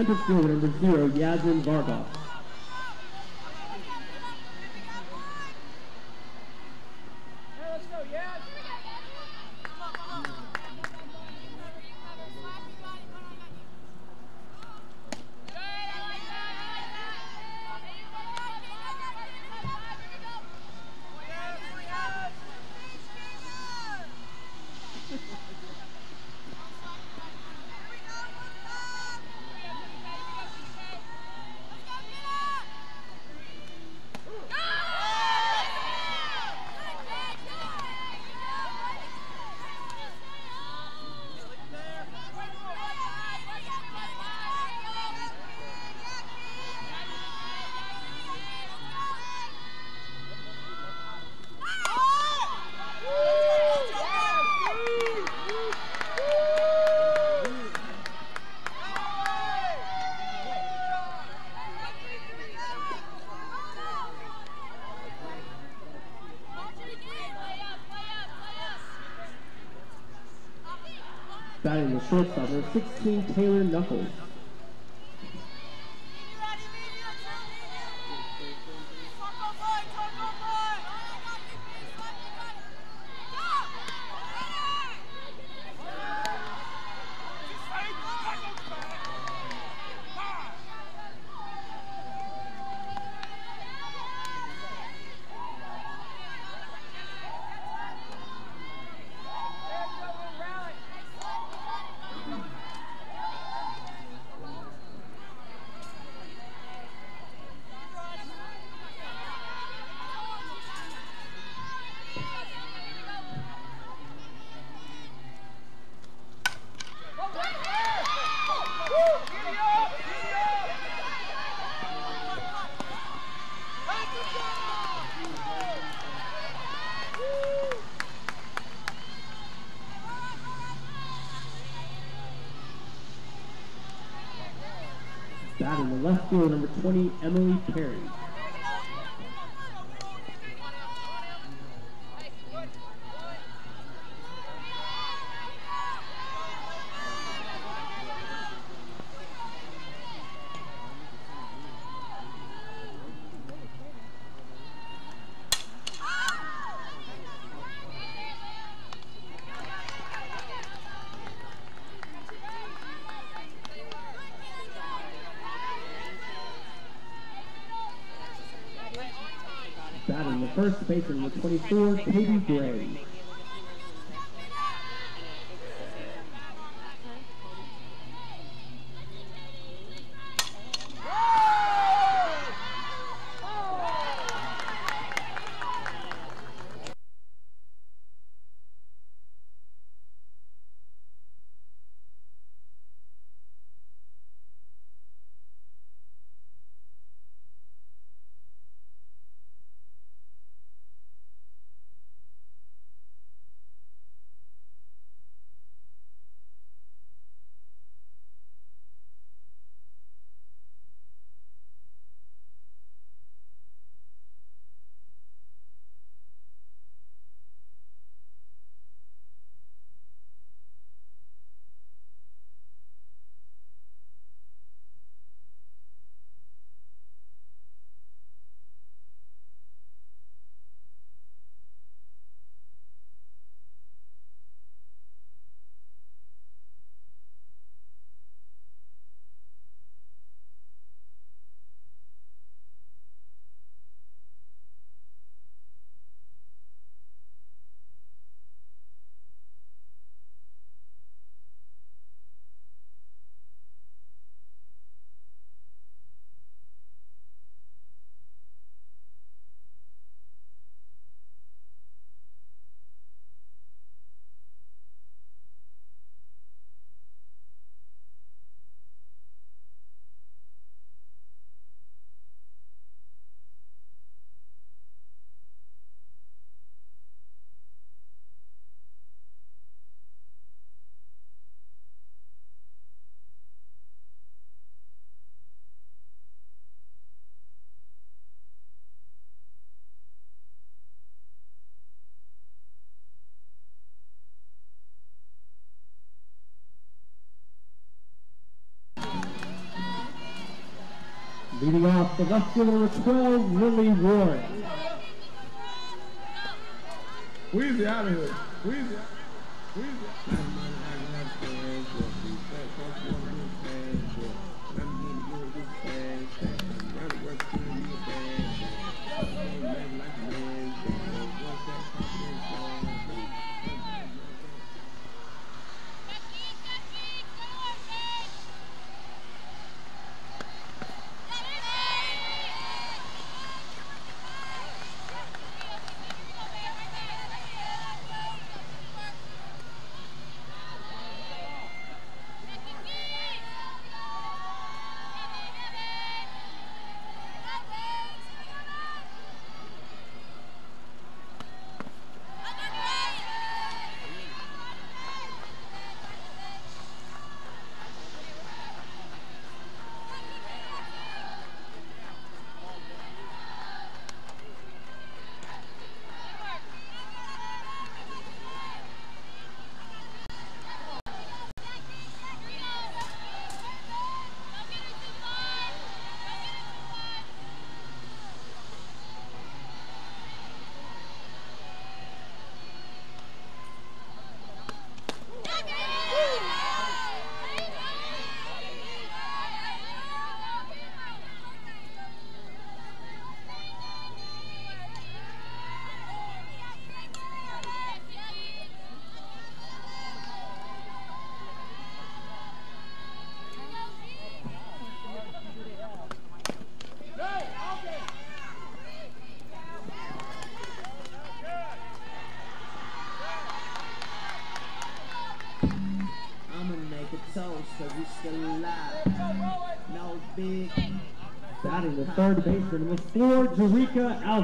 Central School, number zero, Yasmin Vargov. 16 Taylor 44, Peyton the muscular number 12, Lily Ward. Weezy out of here. Weezy out.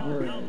word.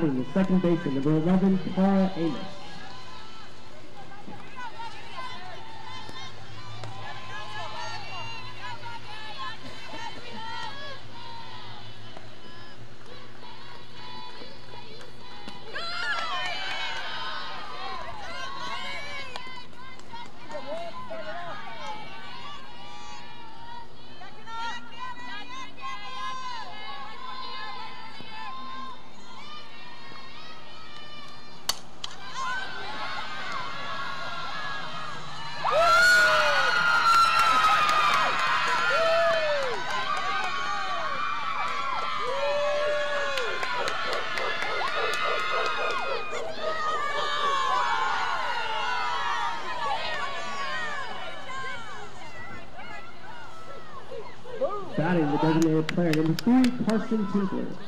Batting the second baseman, number 11, Tara Amos. Three, Carson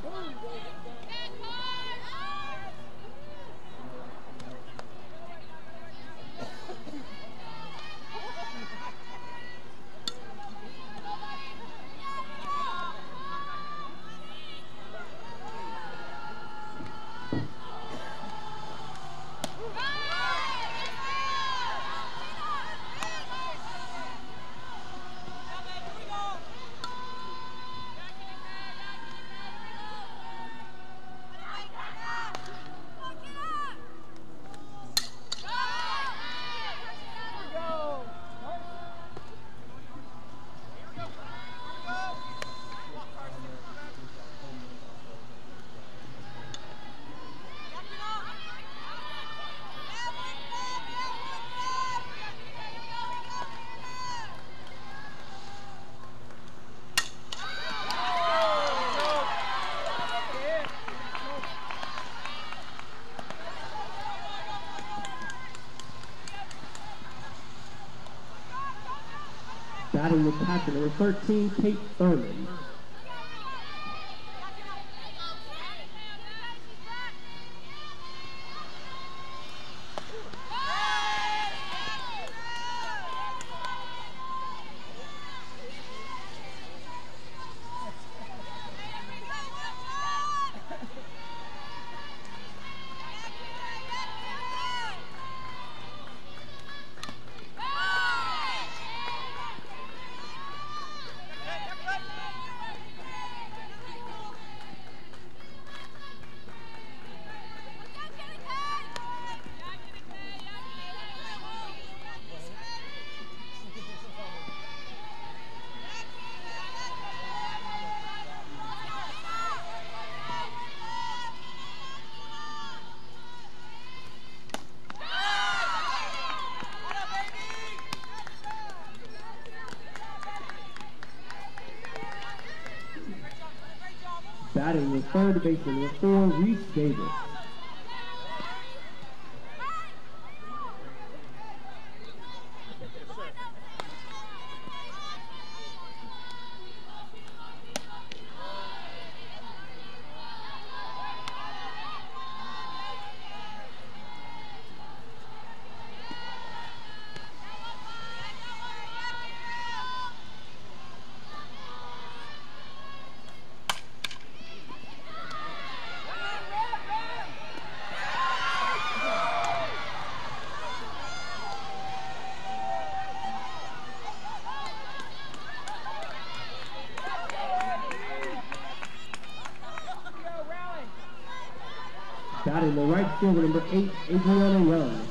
Number 13, Kate Thurman. Batting the third baseman, number four, Reese Davis. Batting the right fielder, number eight, Adriana Young.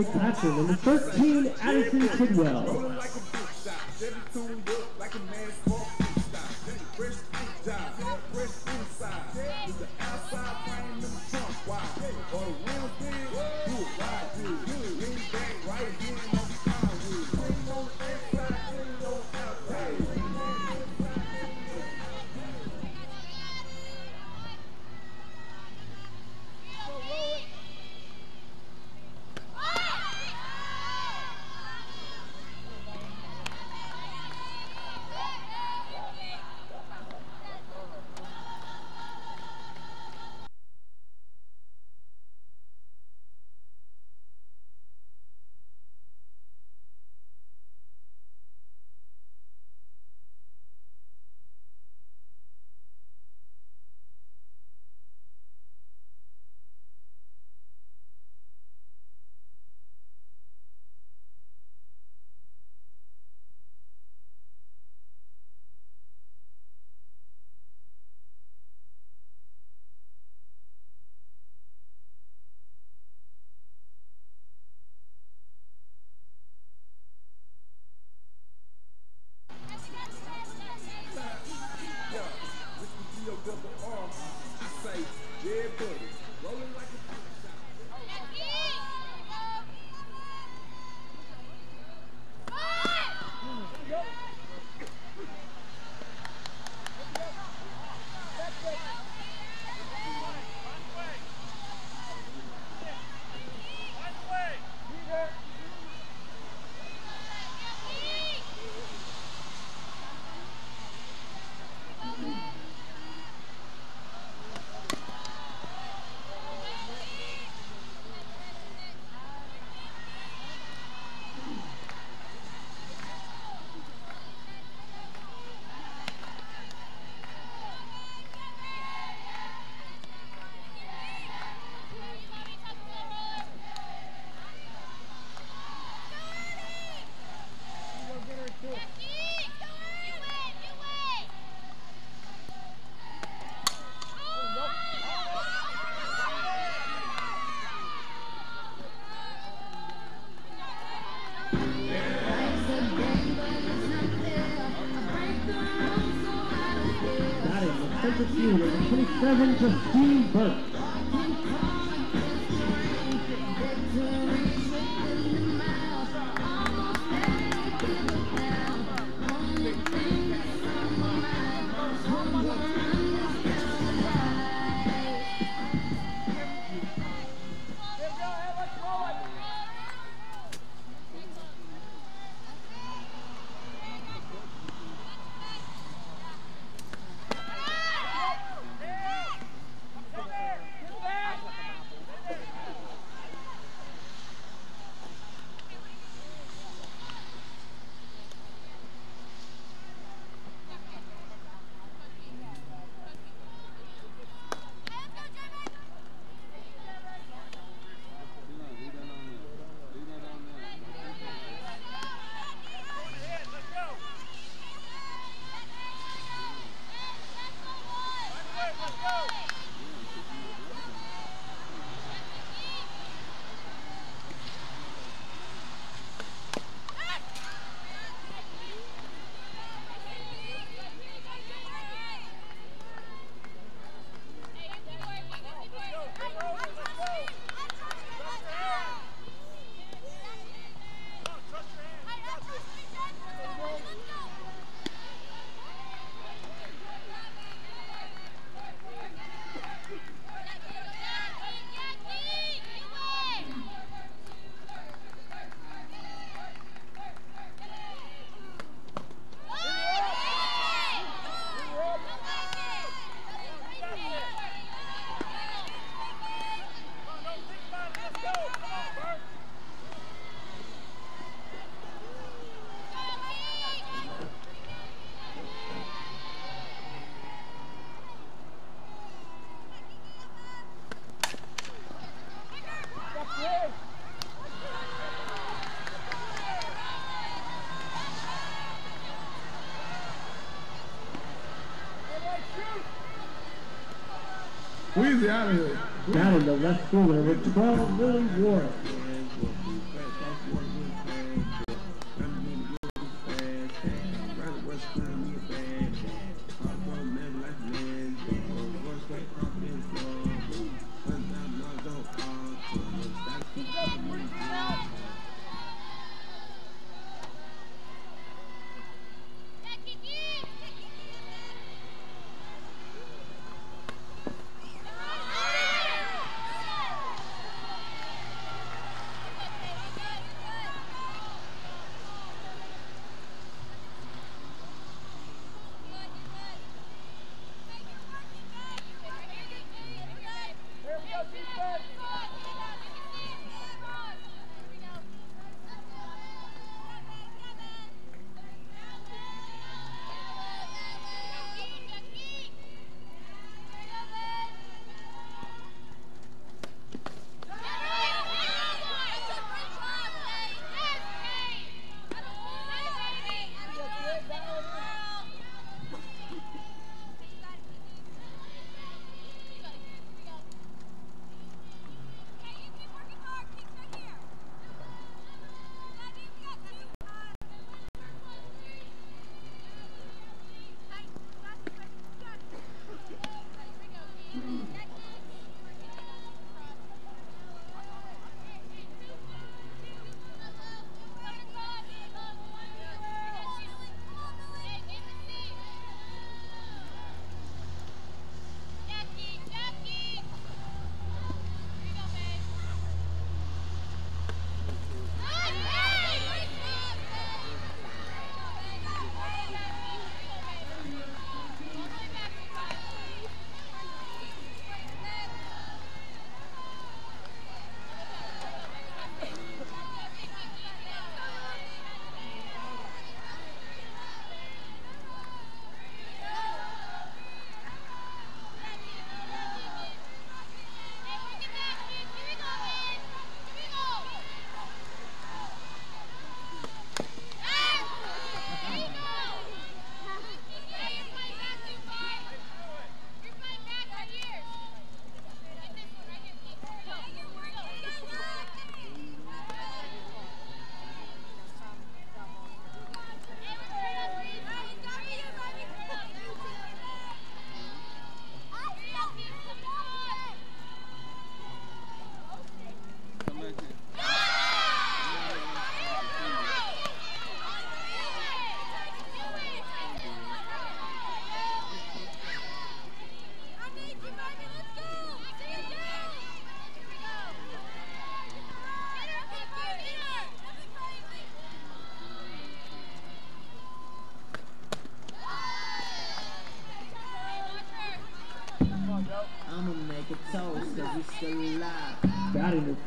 The number 13, Addison Tidwell. Weezy out of here. In the left school, with 12, Lily Ward.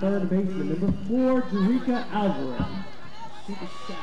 Third baseman, number four, Jerika Alvarez.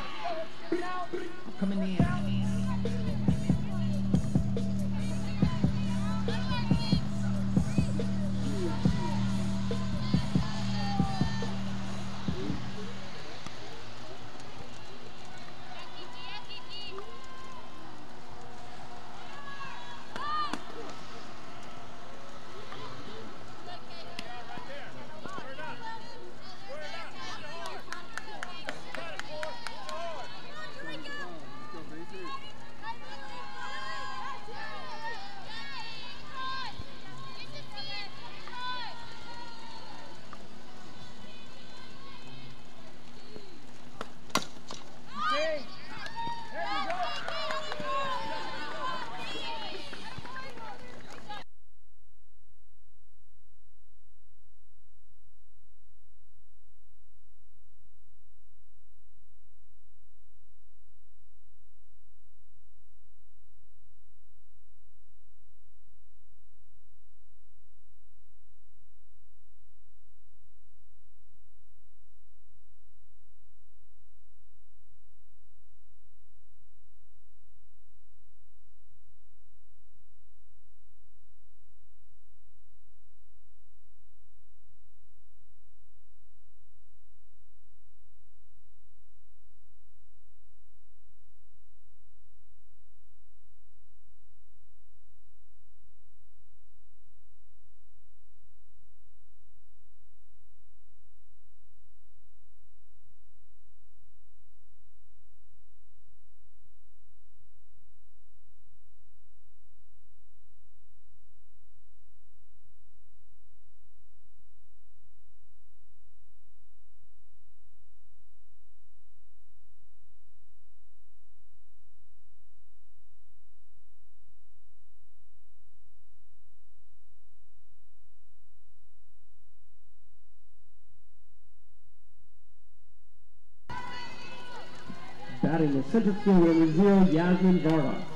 The center number zero, Yasmin Vargas.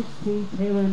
16, Taylor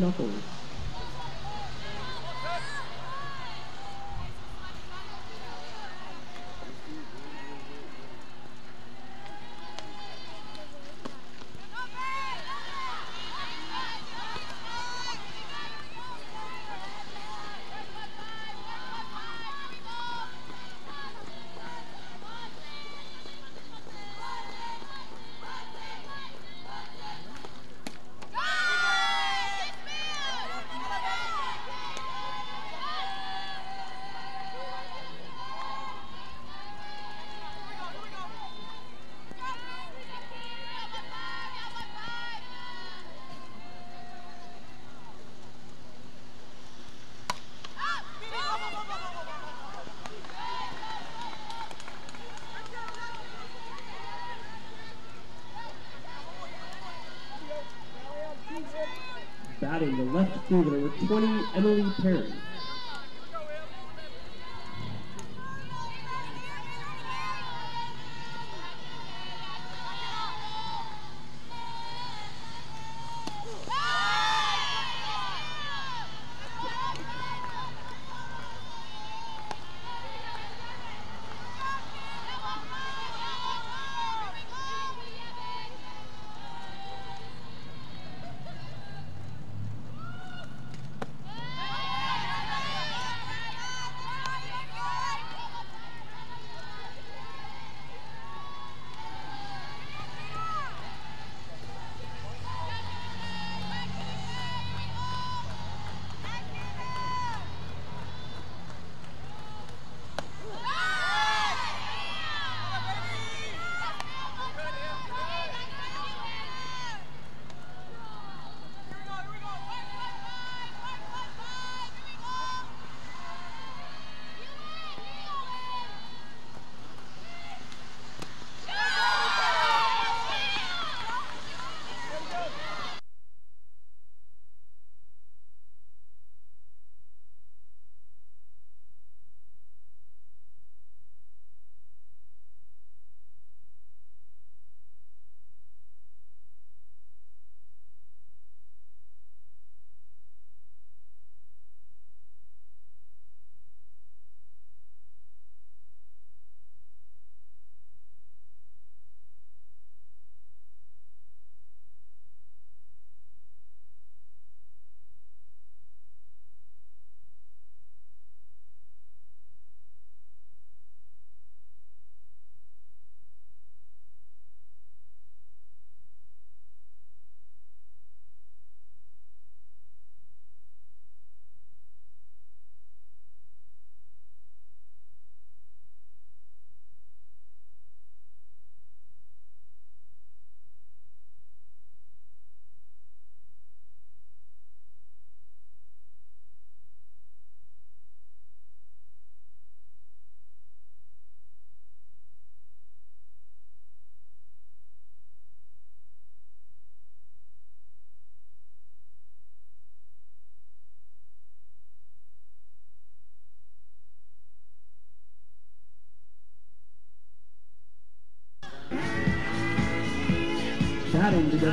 Emily Perry.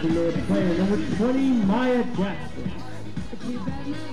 The player number 20, Maya Jackson.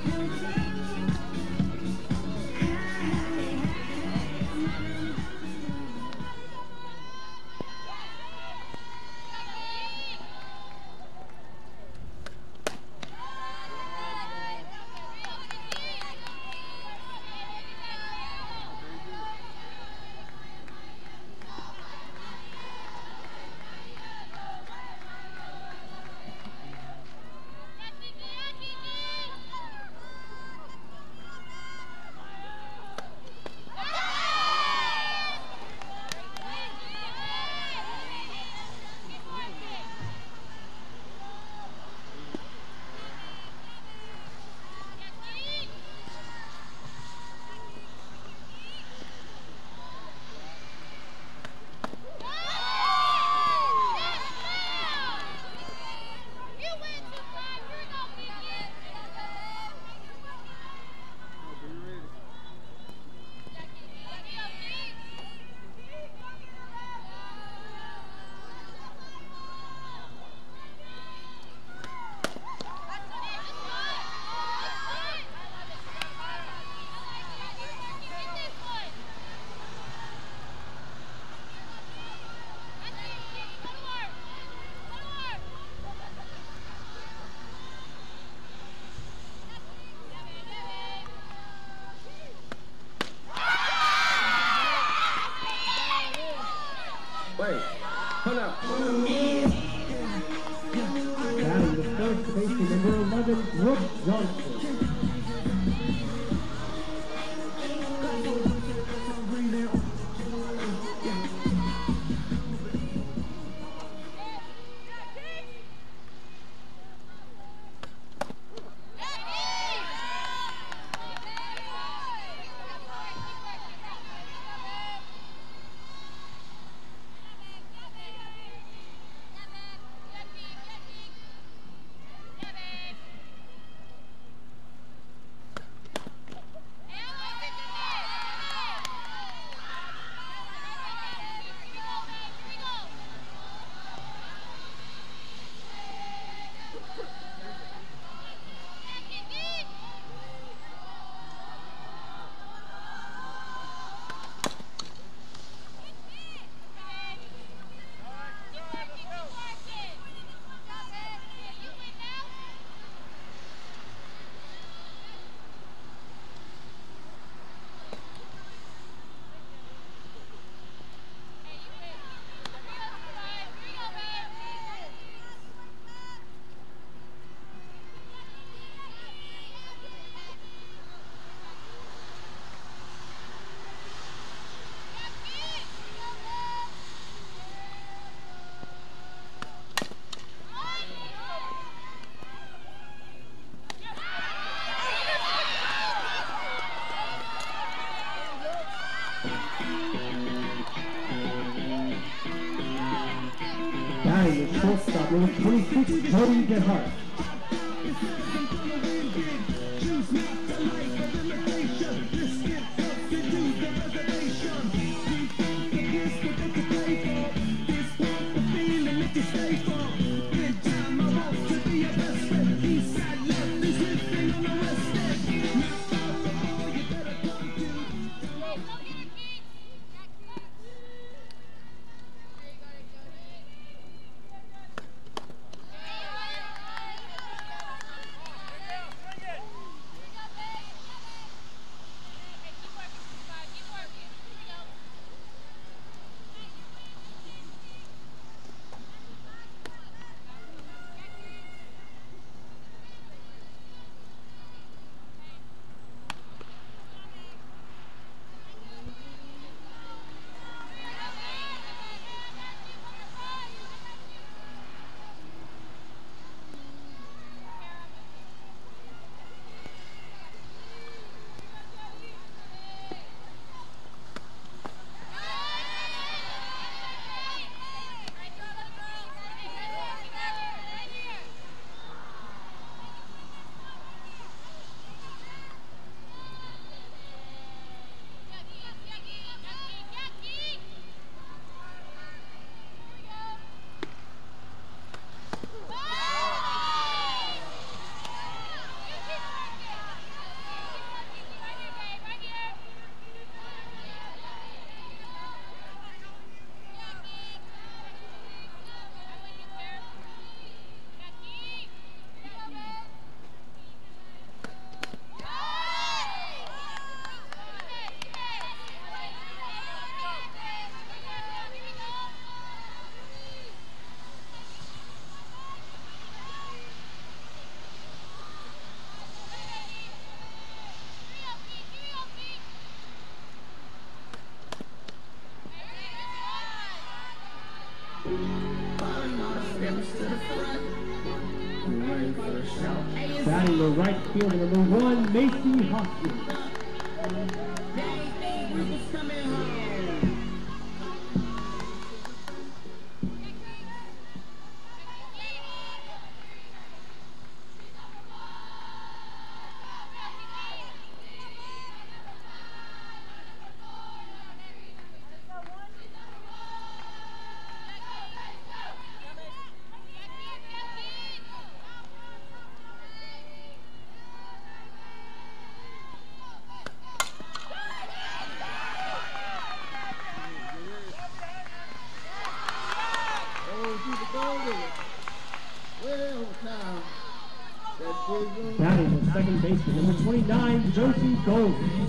Gold.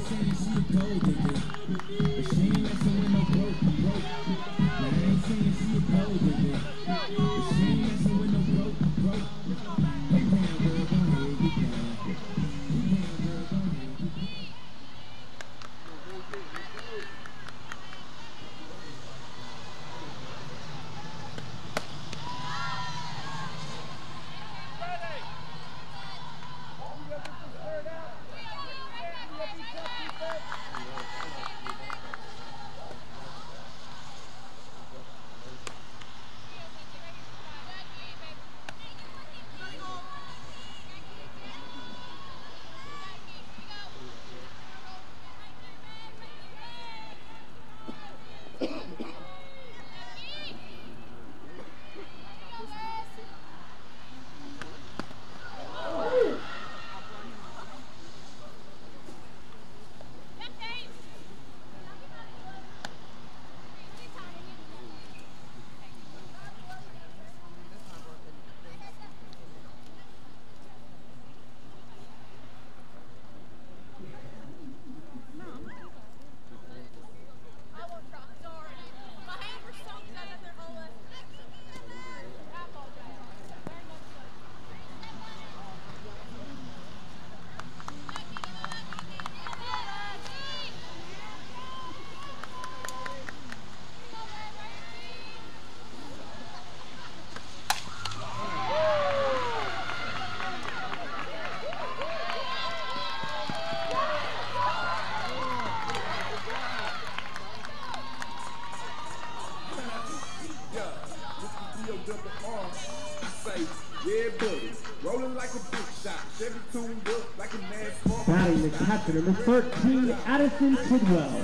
Number 13, Addison Tidwell.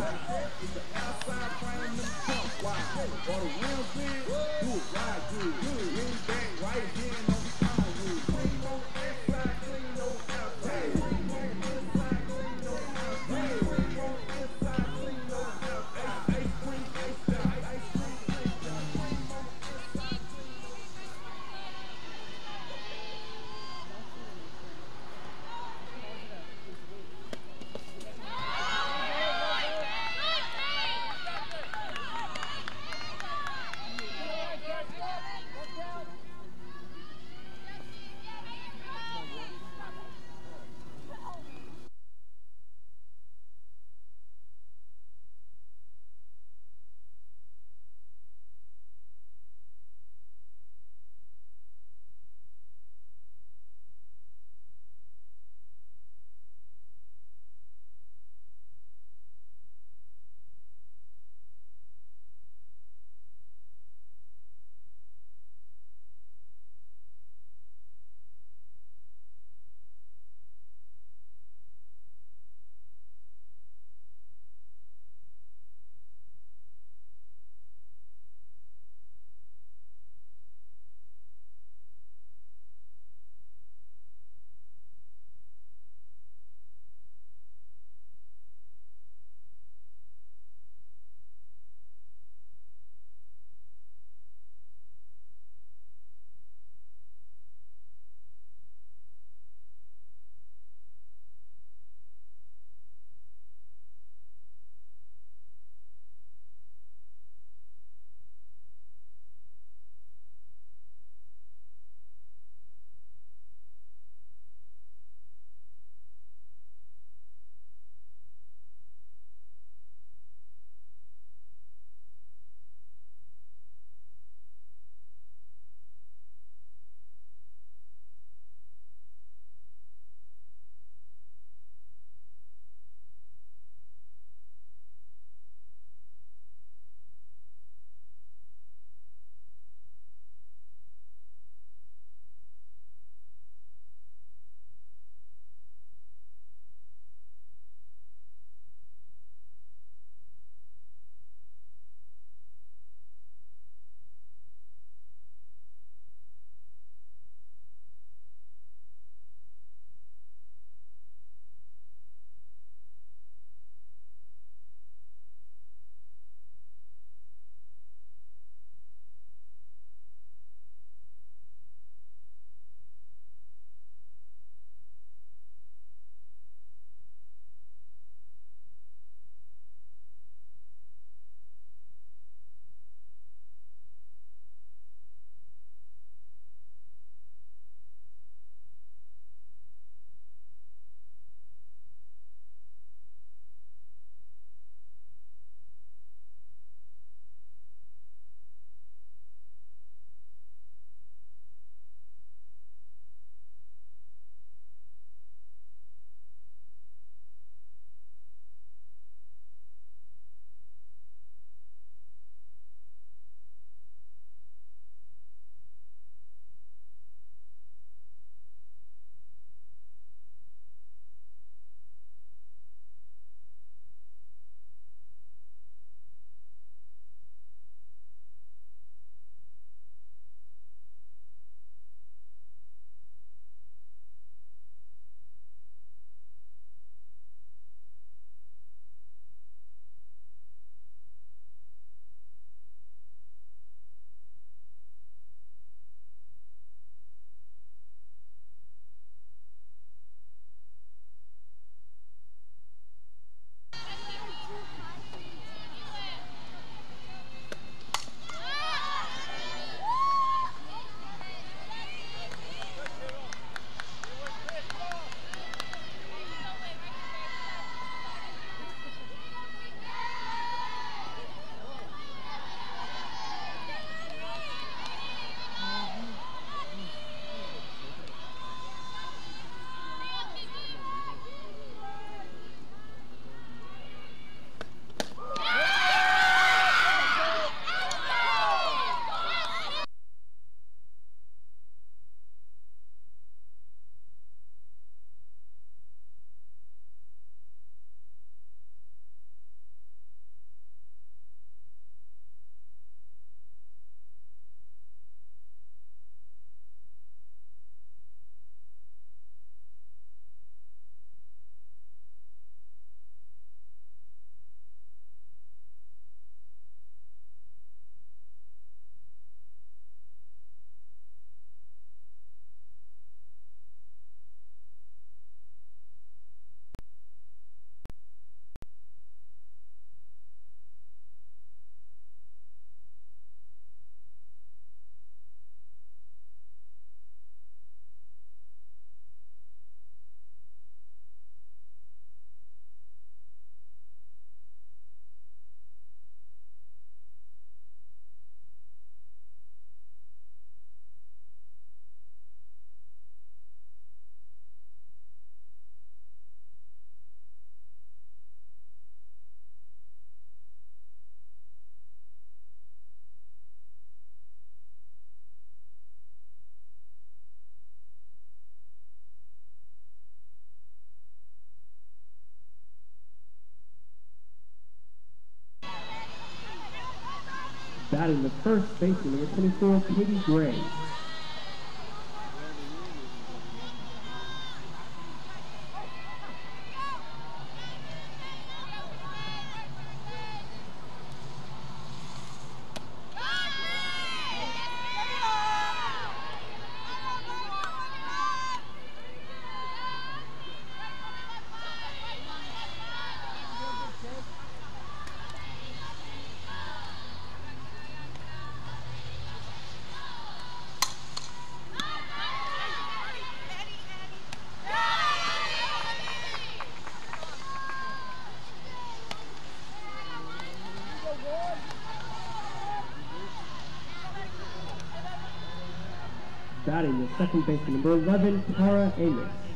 Batting the first baseman, number 24, Katie Gray. Second baseman, number 11, Tara Amos.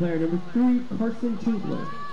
Player, number three, Carson Tinkler.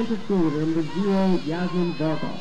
Batting the center fielder, number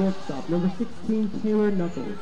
shortstop, number 16, Taylor Knuckles.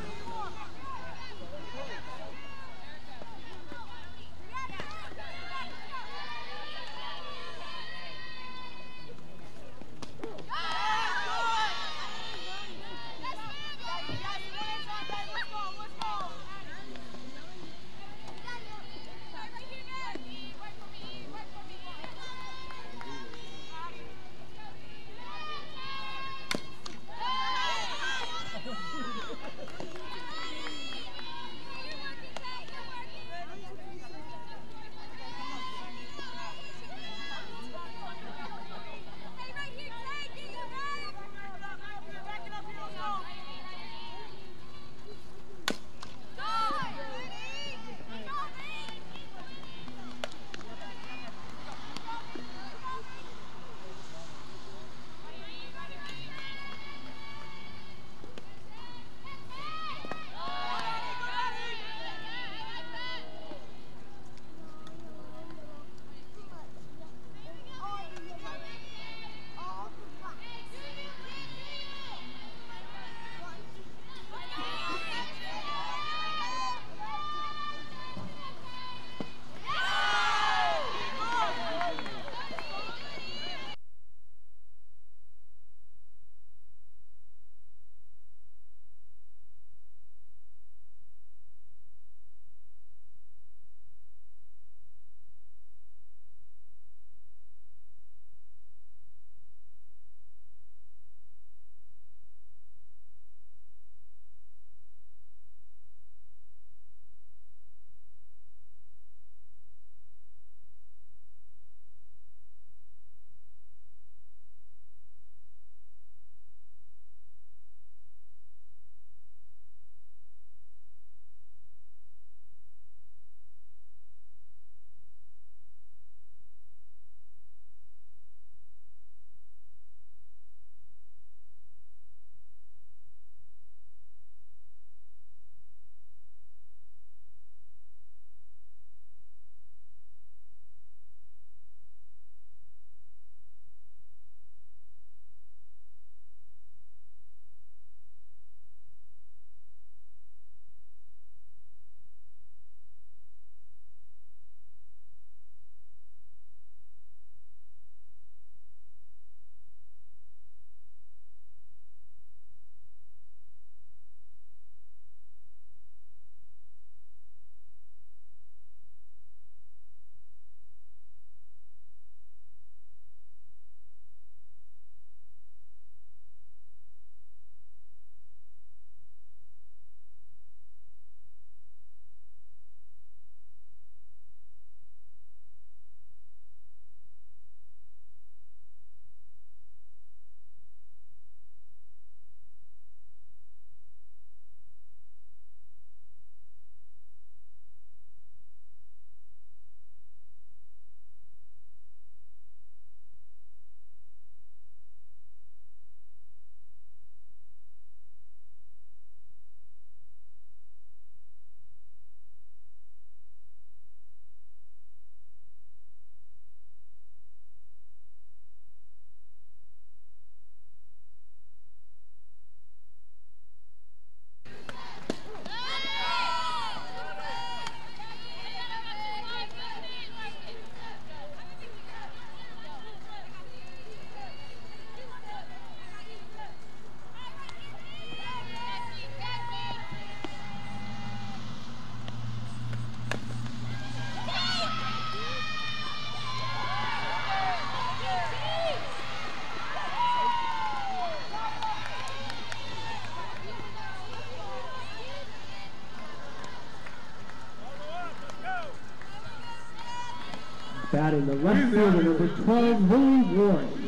Batting the left fielder, number 12, Willie Ward.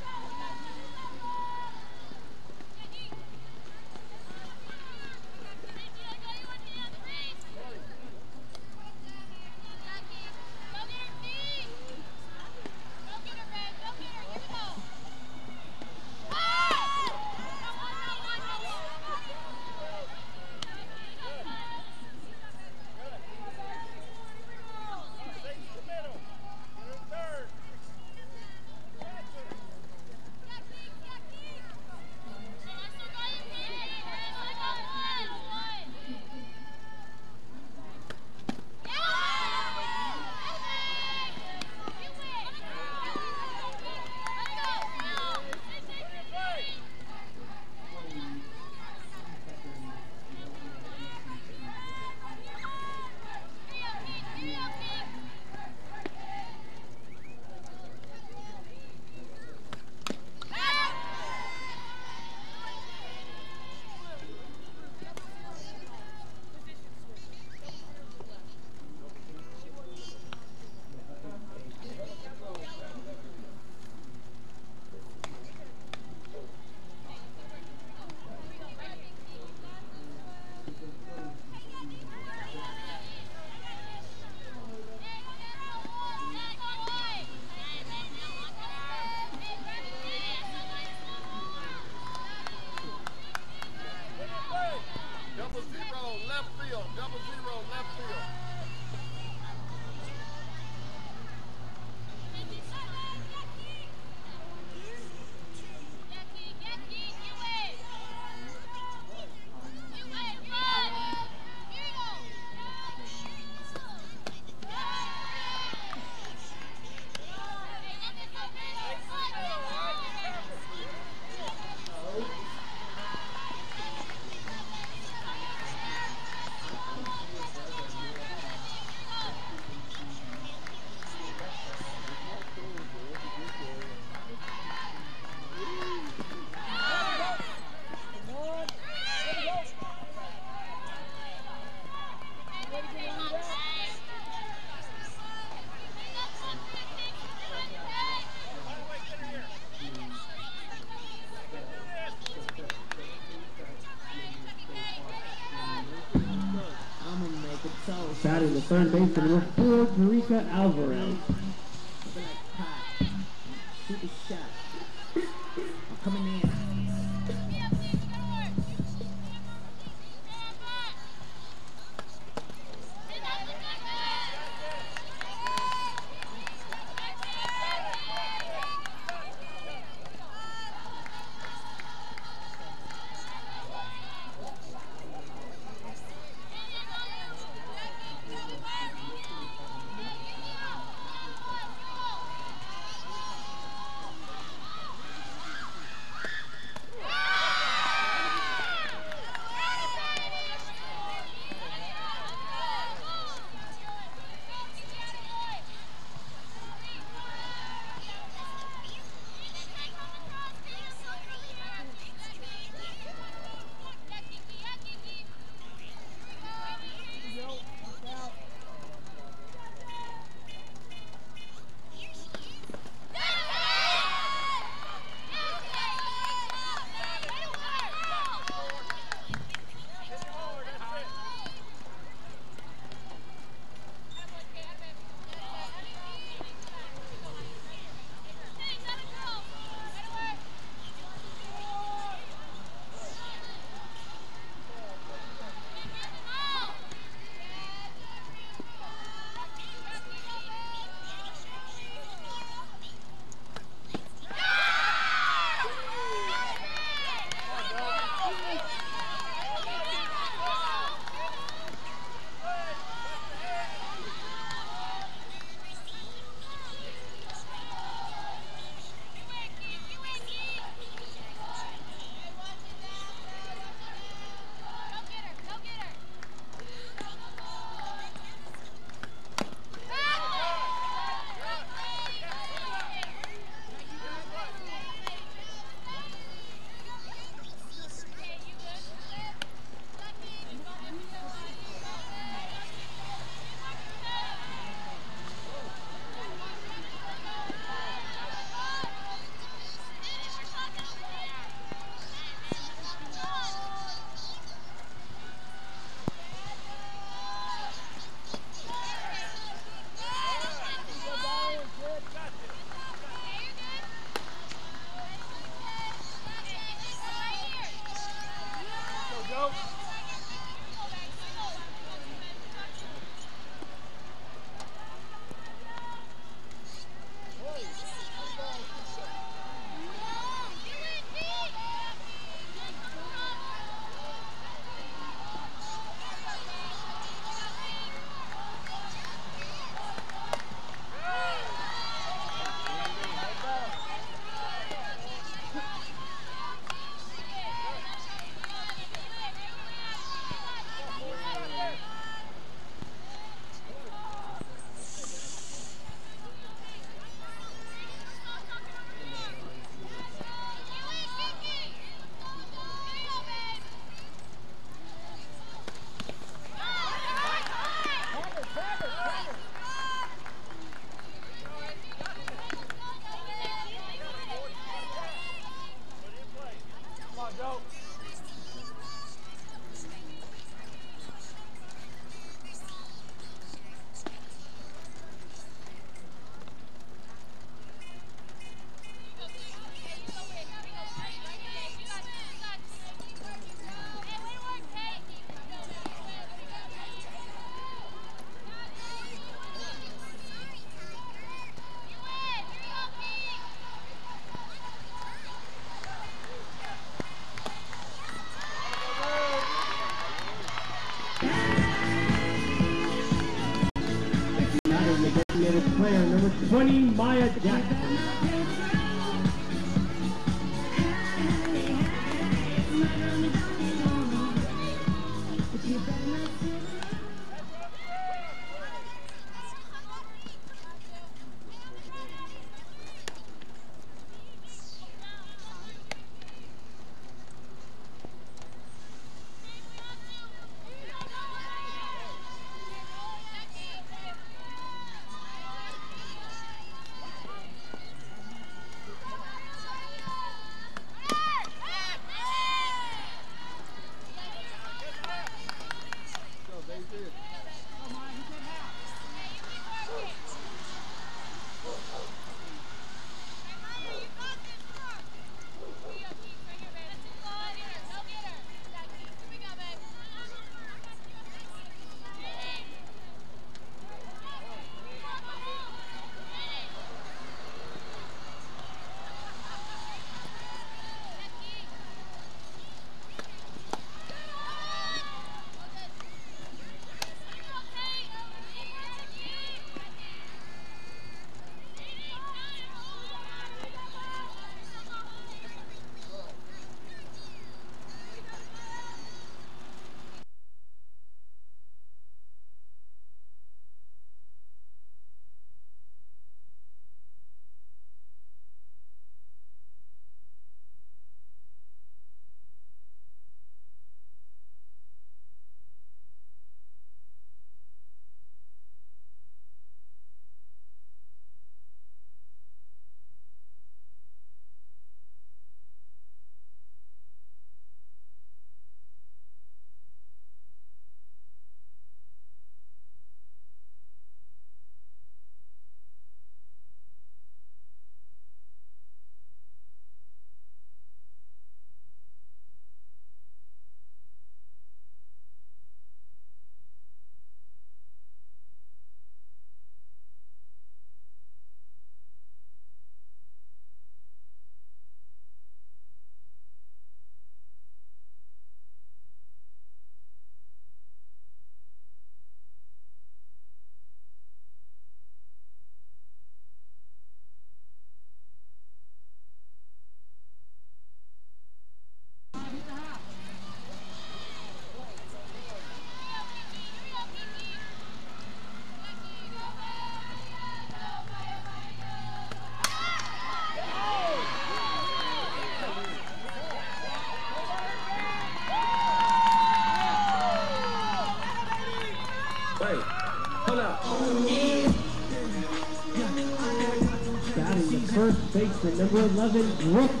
Number 11, Brooke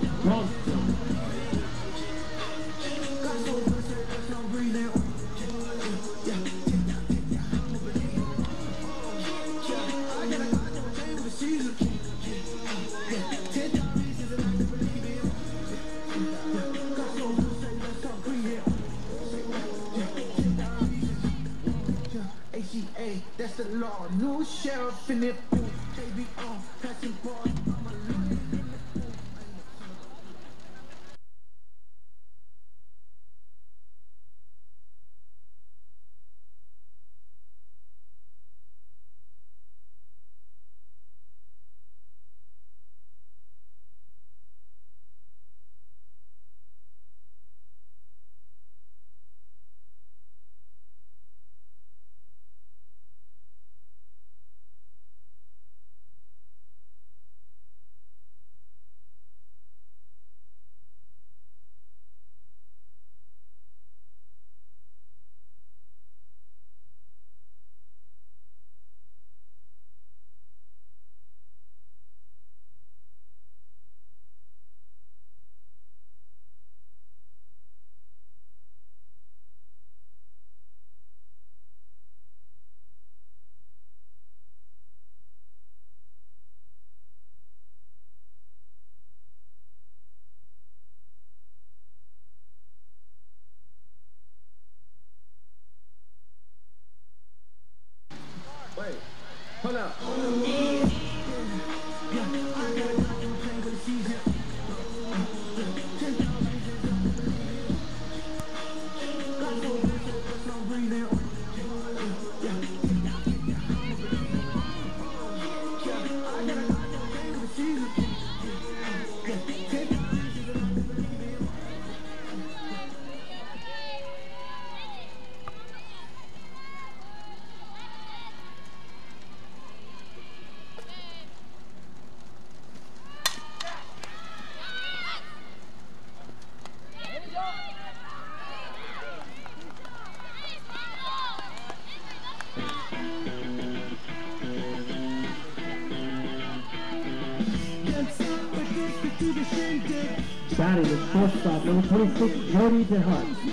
shortstop, number 26, Jody DeHart.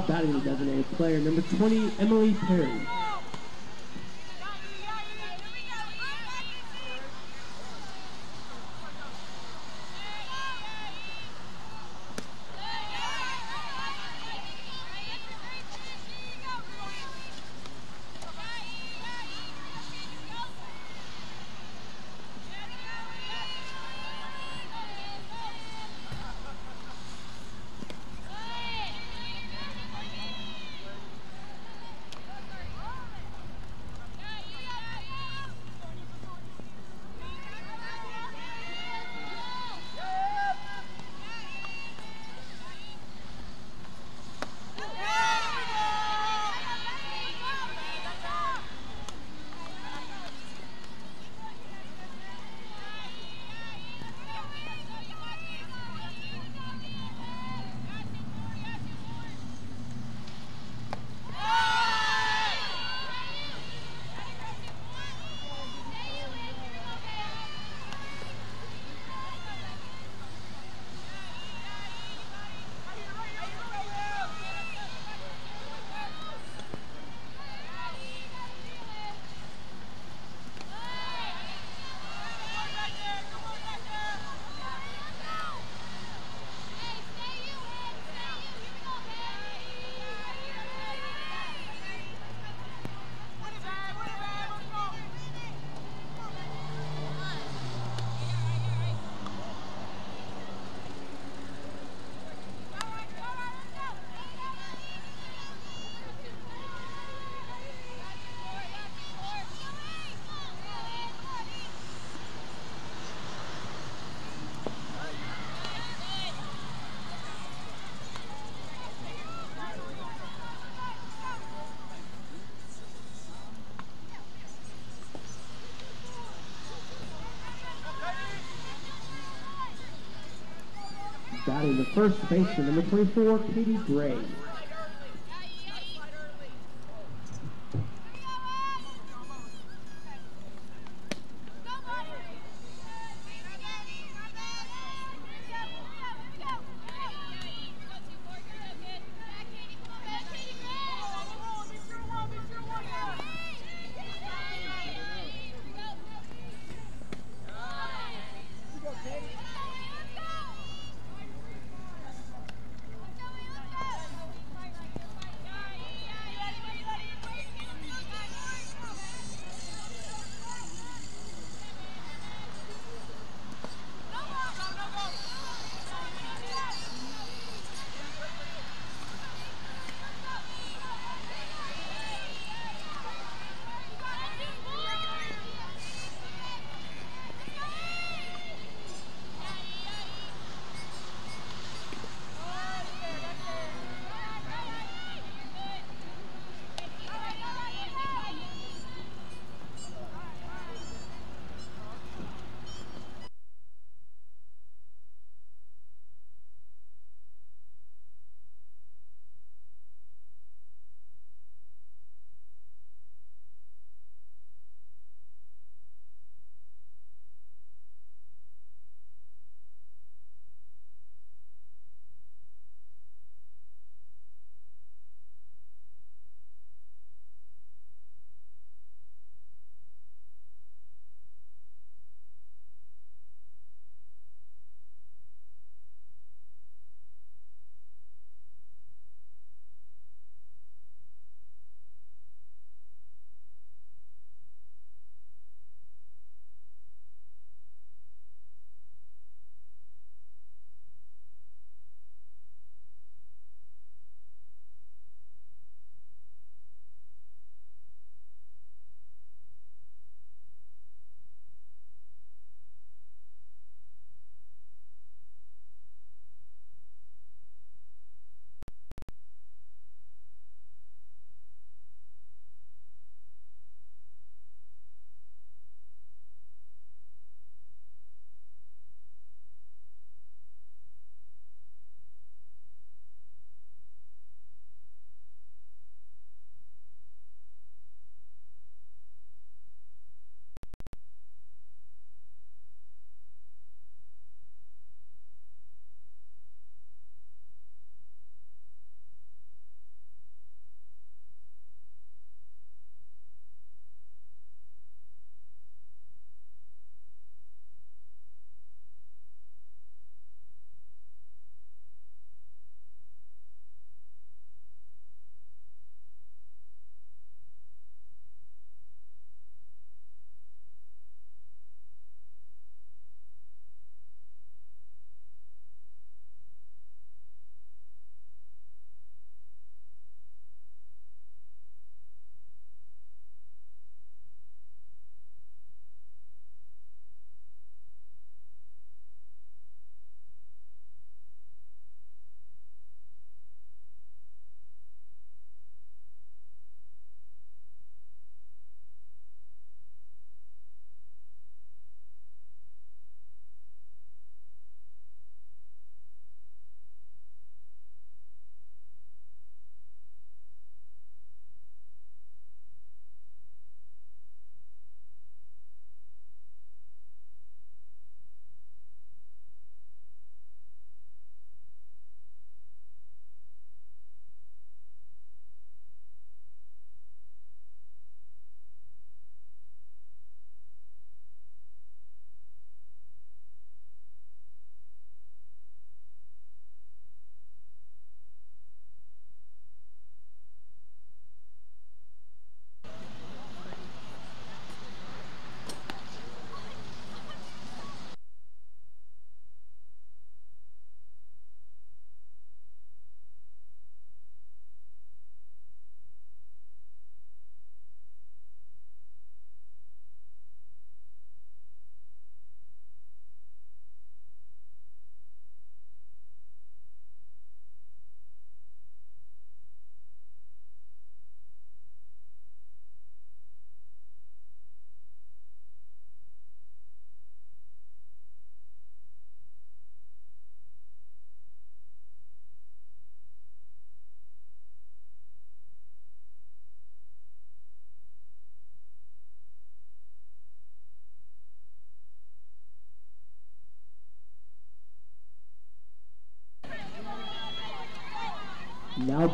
Now batting designated player, number 20, Emily Perry. Batting the first baseman, number 24, Katie Gray.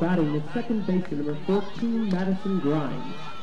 Batting the second baseman, number 14, Madison Grimes.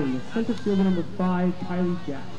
The center fielder, number 5, Kylie Jack.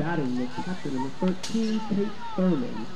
Batting the captain, number 13, Kate Thurman.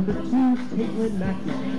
Number two, Caitlin Maxwell.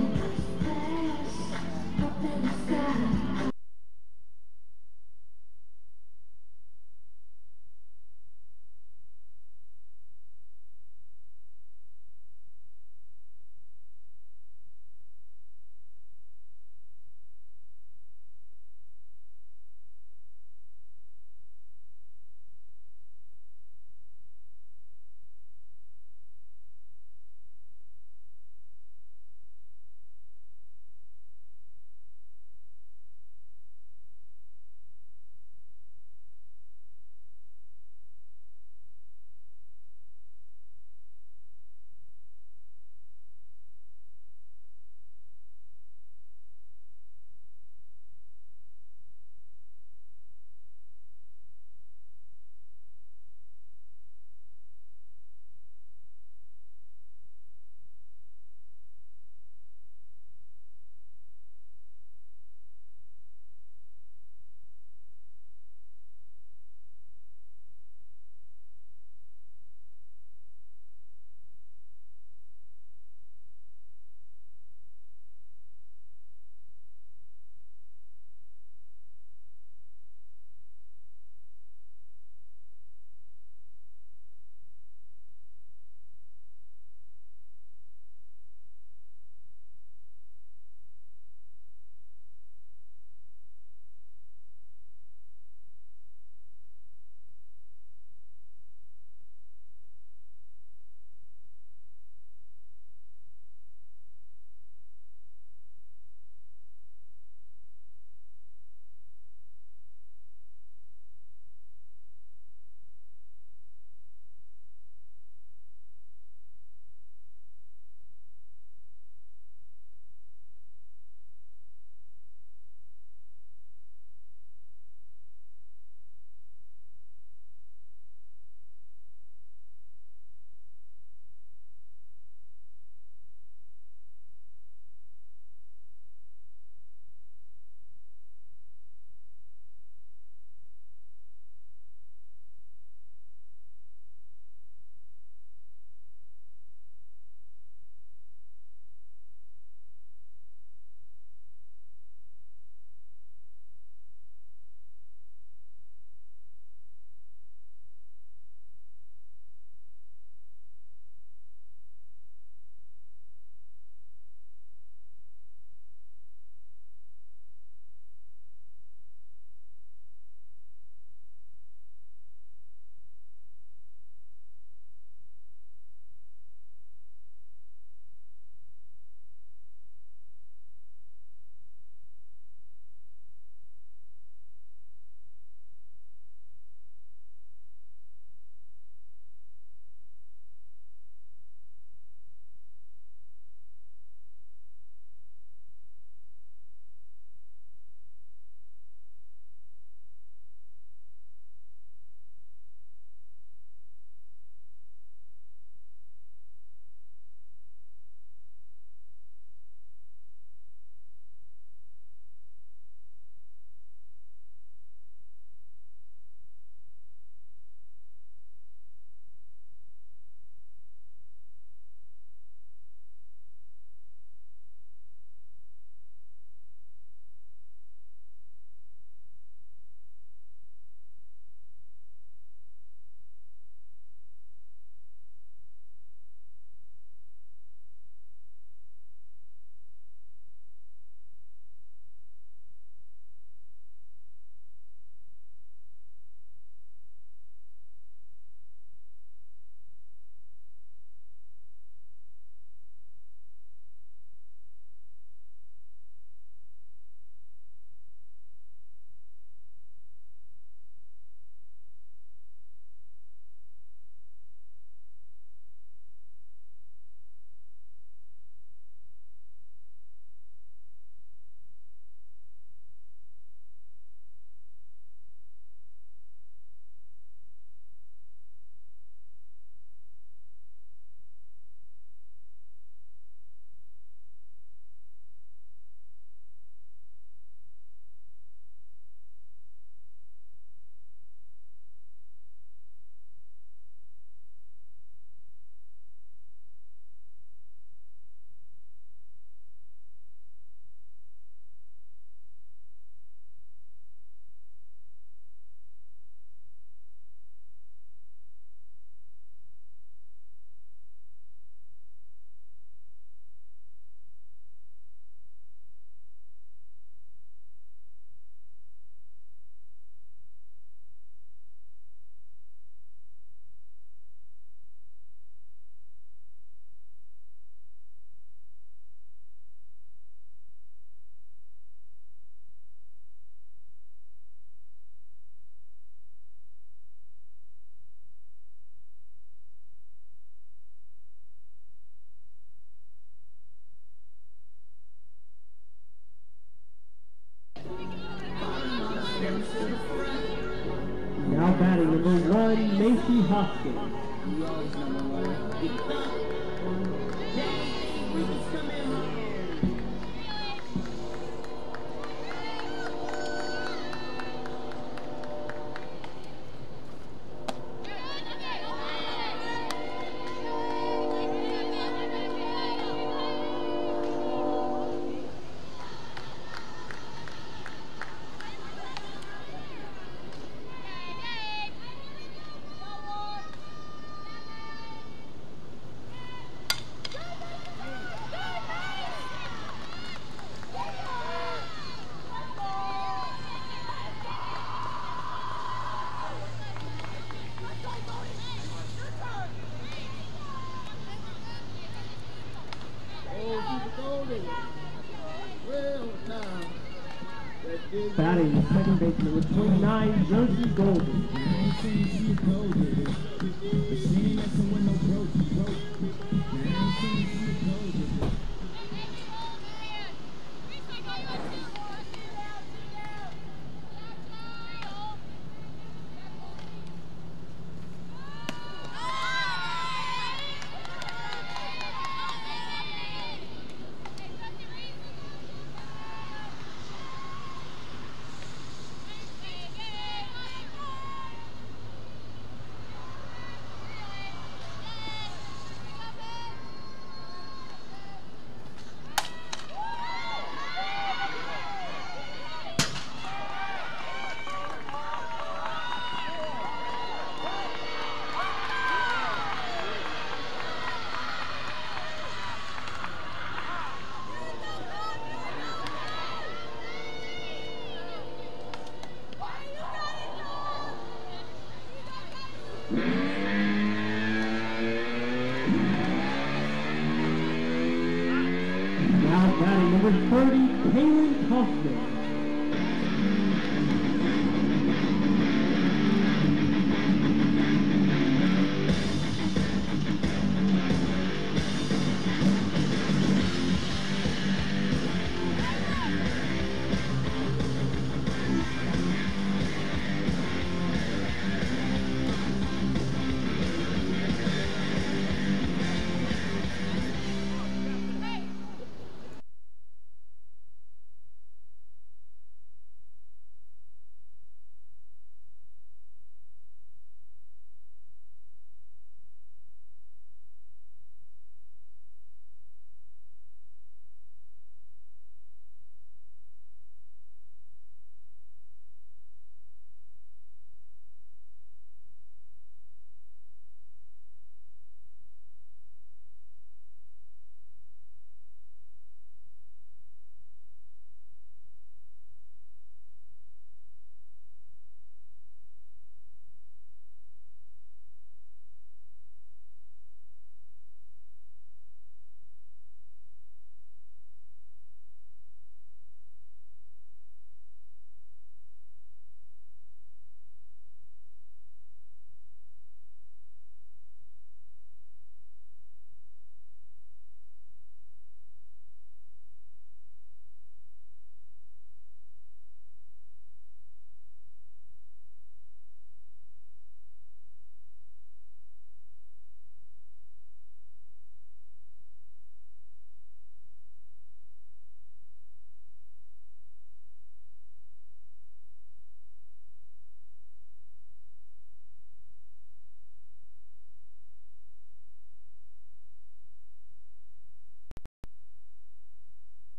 todo.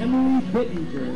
Emily Bittinger.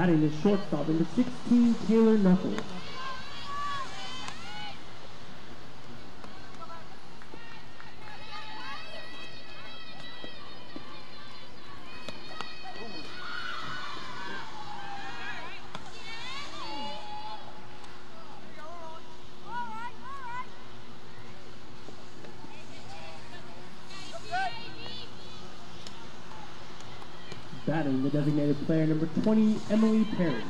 batting is shortstop, number 16, Taylor Knuckles. and the designated player number 20, Emily Perry.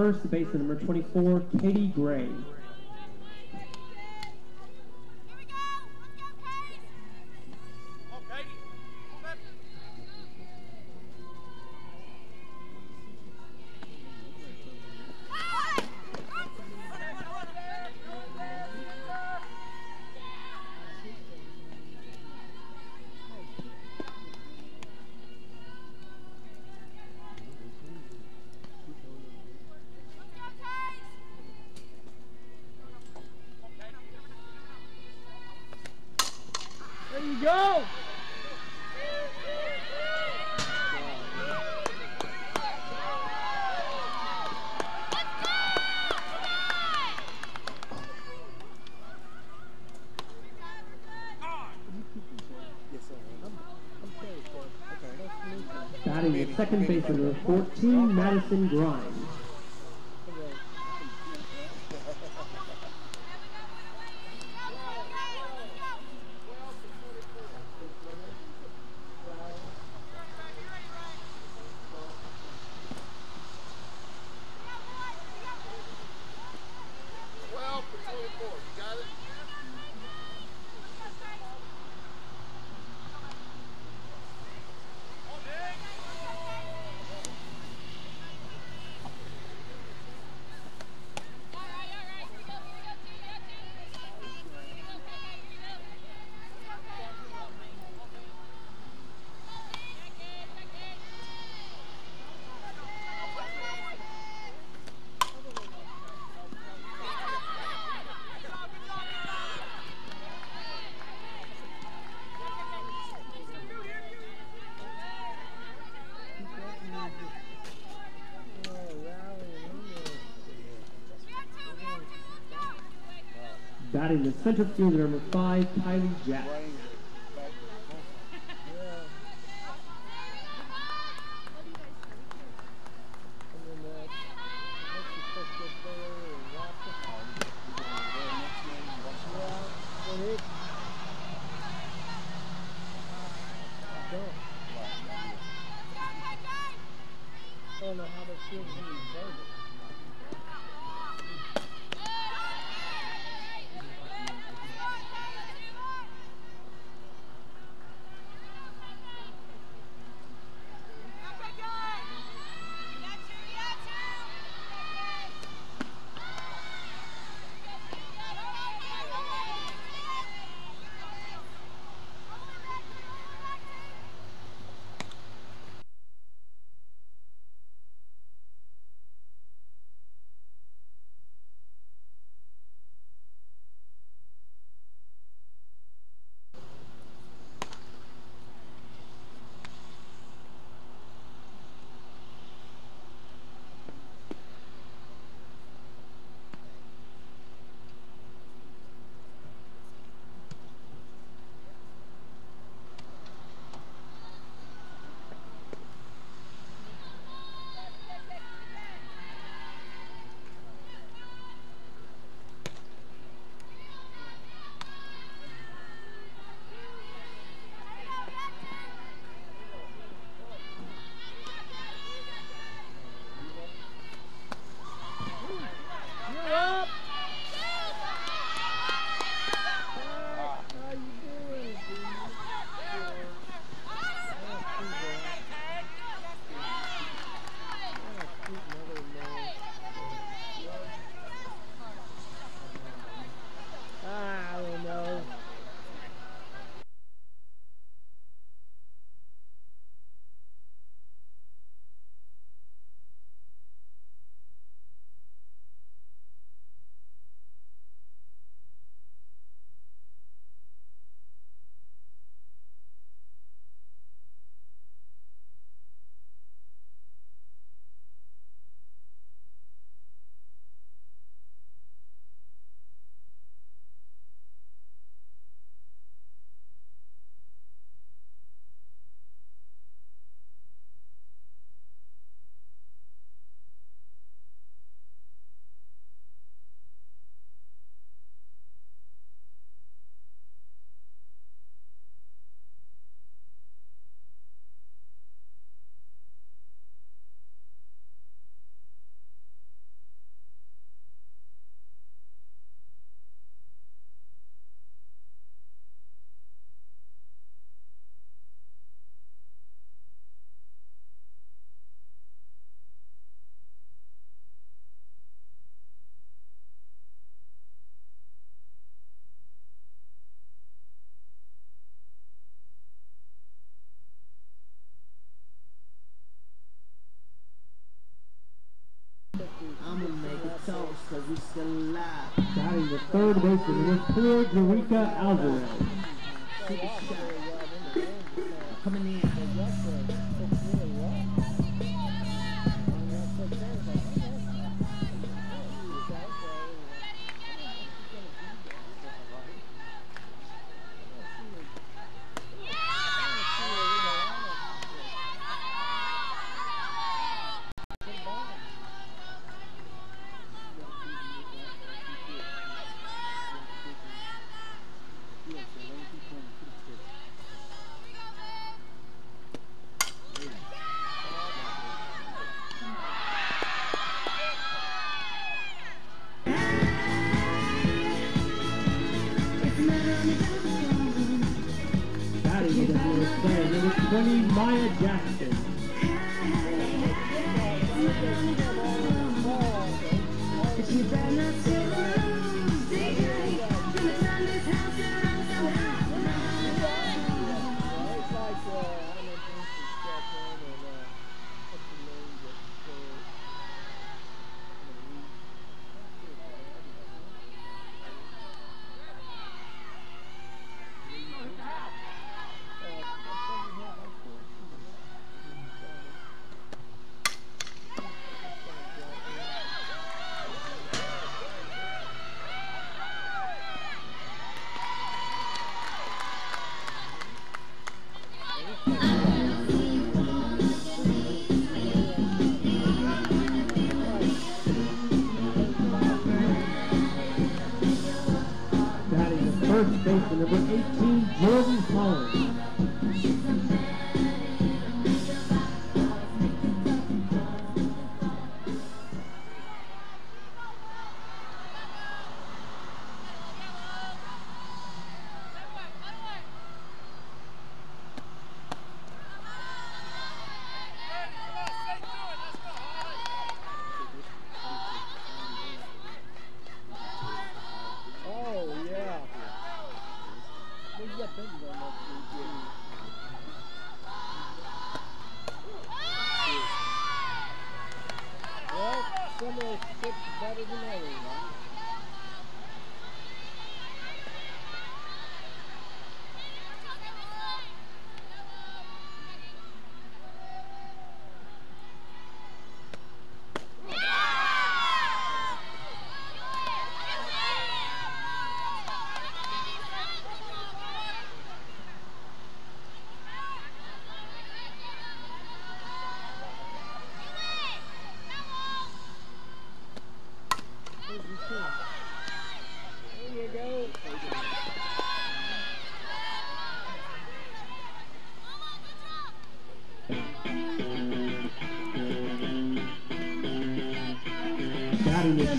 First, baseman number 24, Katie Gray. Second baseman number 14, Madison Grimes. Twelve for twenty-four. You got it? Batting the center fielder number 5, Kylie Jack.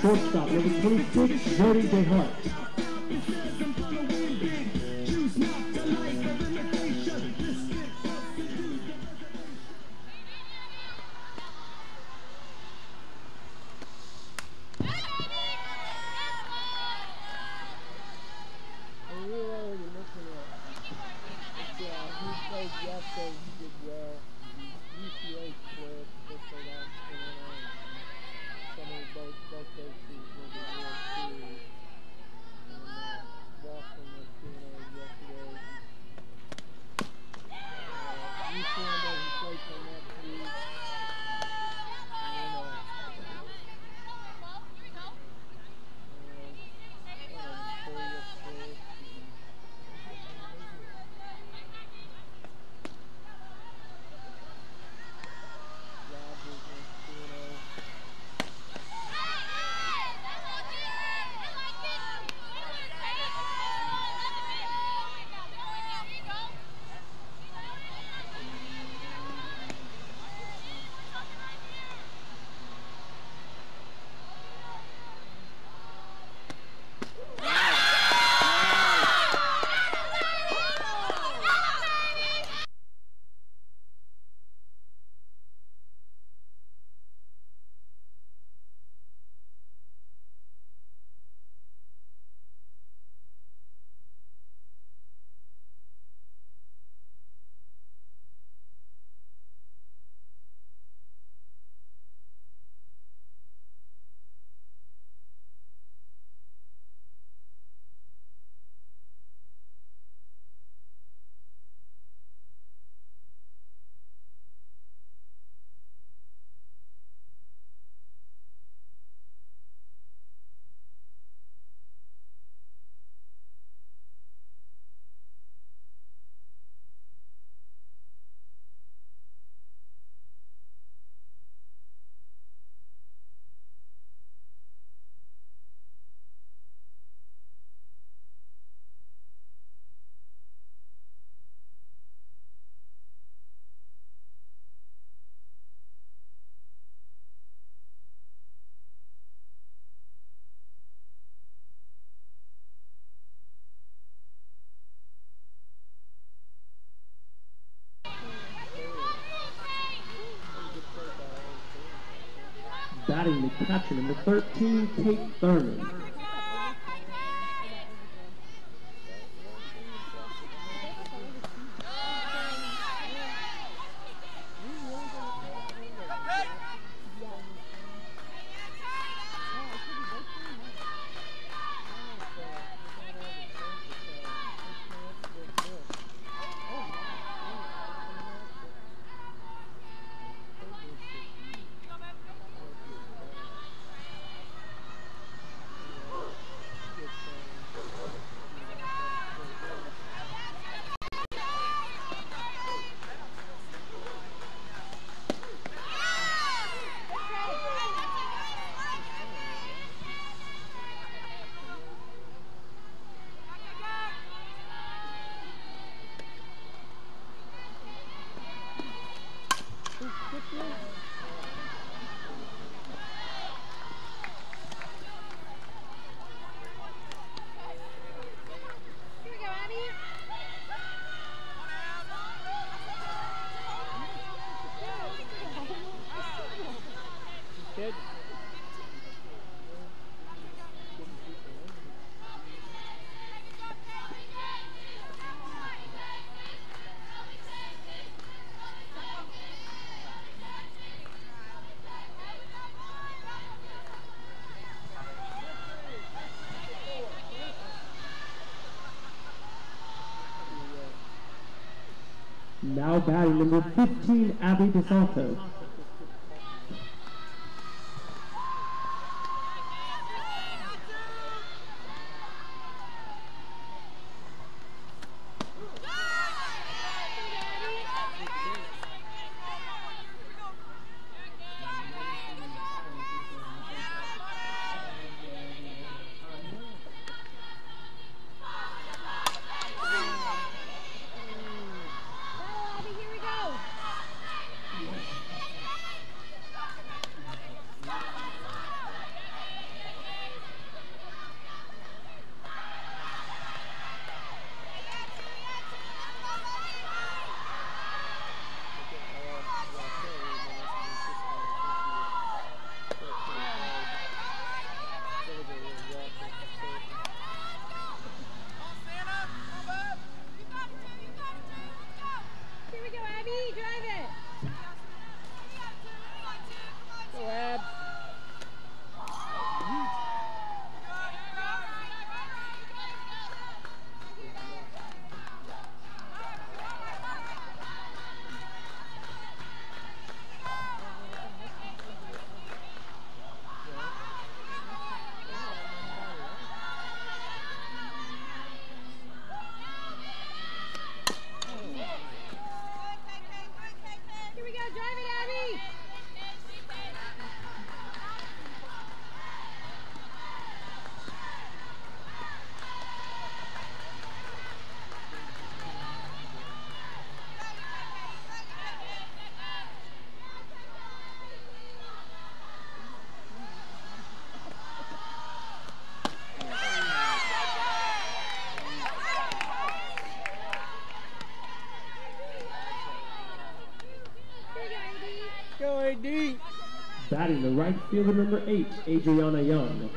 Shortstop number 26, Jody DeHart. Number 13, Kate Thurman. Park Valley, number 15, Abby DeSanto. Fielder number eight, Adriana Young.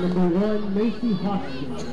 Number one, Macy Hoskins.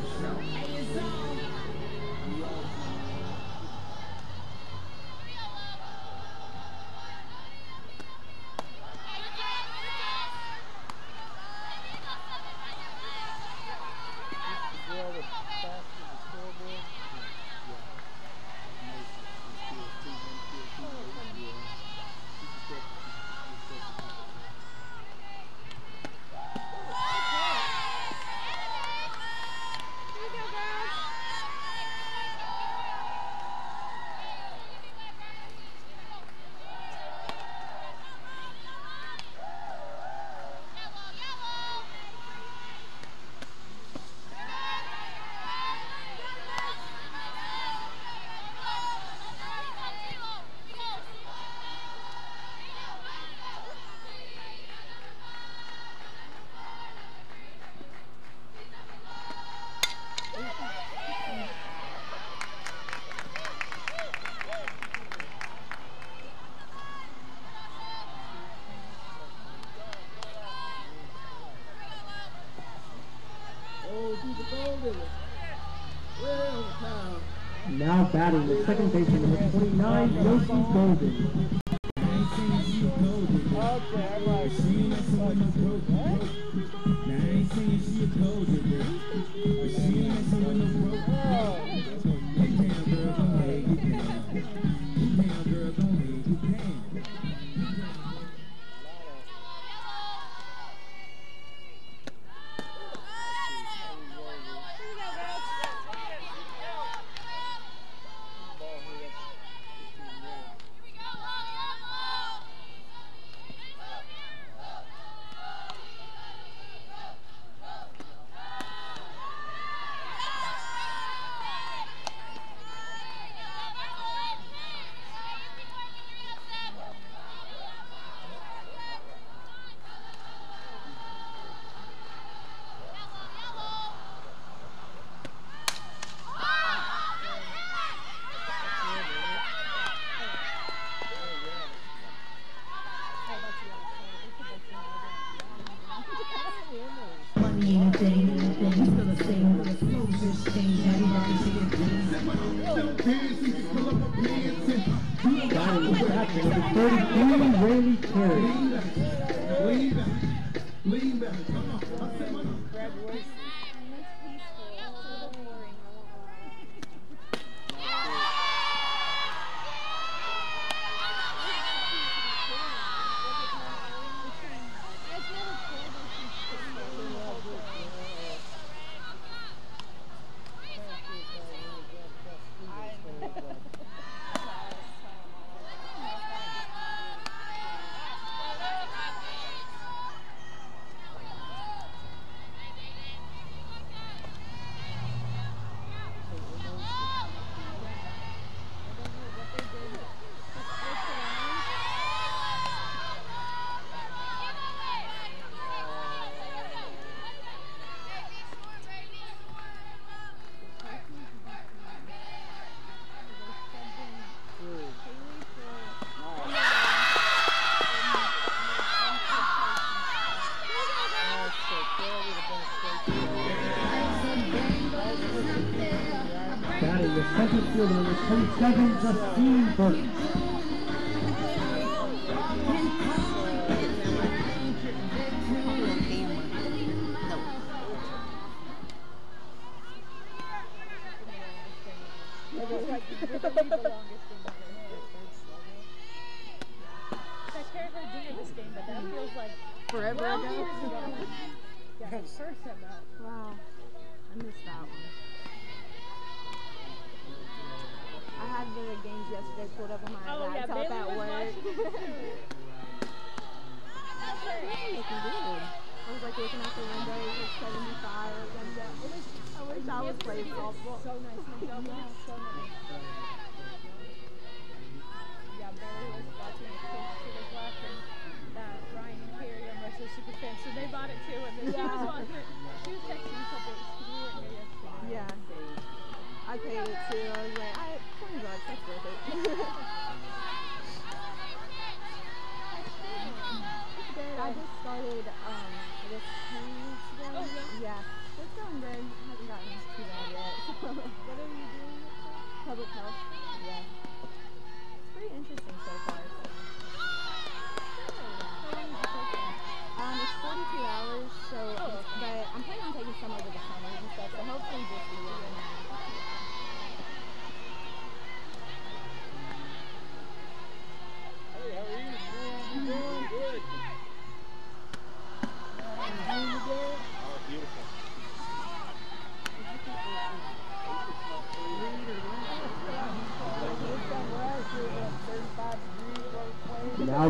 27, Justine Burke.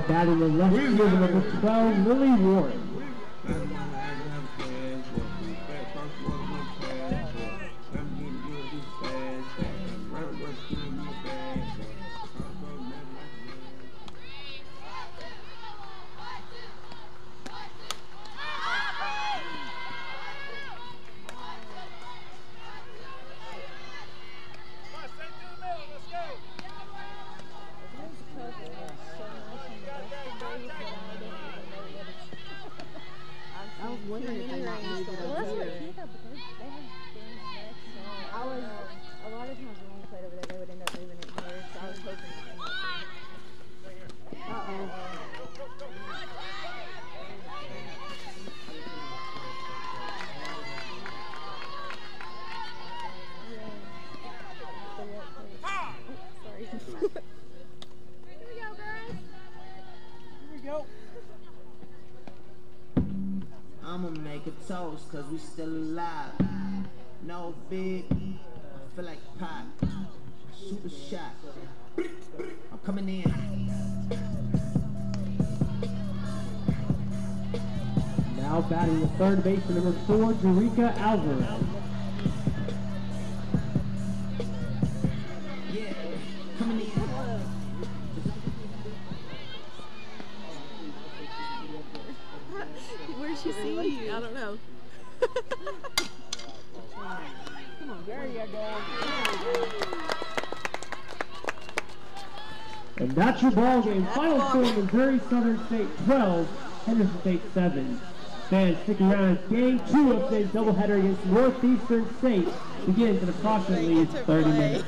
batting the left fielder number 12, Lily Ward. because we still Missouri Southern State 12, Henderson State 7. Fans, stick around. Game two of today's doubleheader against Northeastern State begins in approximately 30 minutes.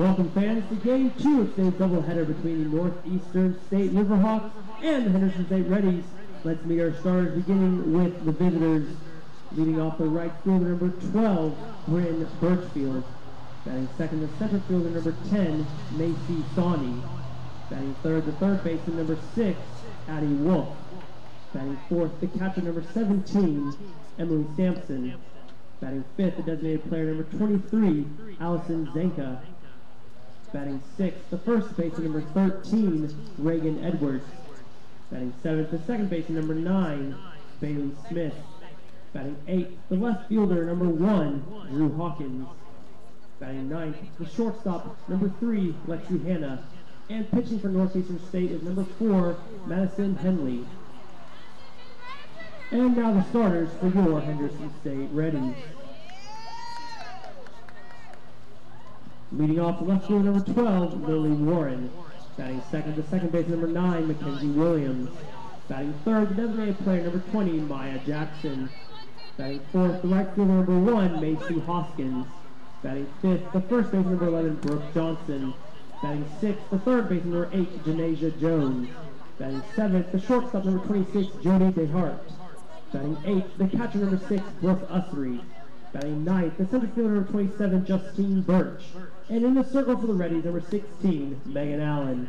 Welcome fans to game two of today's doubleheader between the Northeastern State Riverhawks and the Henderson State Reddies. Let's meet our stars beginning with the visitors. Leading off the right fielder number 12, Bryn Birchfield. Batting second, the center fielder number 10, Macy Sawney. Batting third, the third baseman number 6, Addie Wolf. Batting fourth, the catcher number 17, Emily Sampson. Batting fifth, the designated player number 23, Allison Zenka. Batting sixth, the first baseman number 13, Reagan Edwards. Batting seventh, the second baseman number 9, Bailey Smith. Batting eighth, the left fielder number 1, Drew Hawkins. Batting ninth, the shortstop number 3, Lexi Hanna. And pitching for Northeastern State is number 4, Madison Henley. And now the starters for your Henderson State Reddies. Leading off left field number 12, Lily Warren. Batting second, the second base number 9, Mackenzie Williams. Batting third, the designated player number 20, Maya Jackson. Batting fourth, the right fielder number 1, Macy Hoskins. Batting fifth, the first base number 11, Brooke Johnson. Batting sixth, the third base number 8, Janasia Jones. Batting seventh, the shortstop number 26, Jody DeHart. Batting eighth, the catcher number 6, Brooke Ussery. Batting ninth, the center fielder number 27, Justine Birch. And in the circle for the Reddies, number 16, Megan Allen.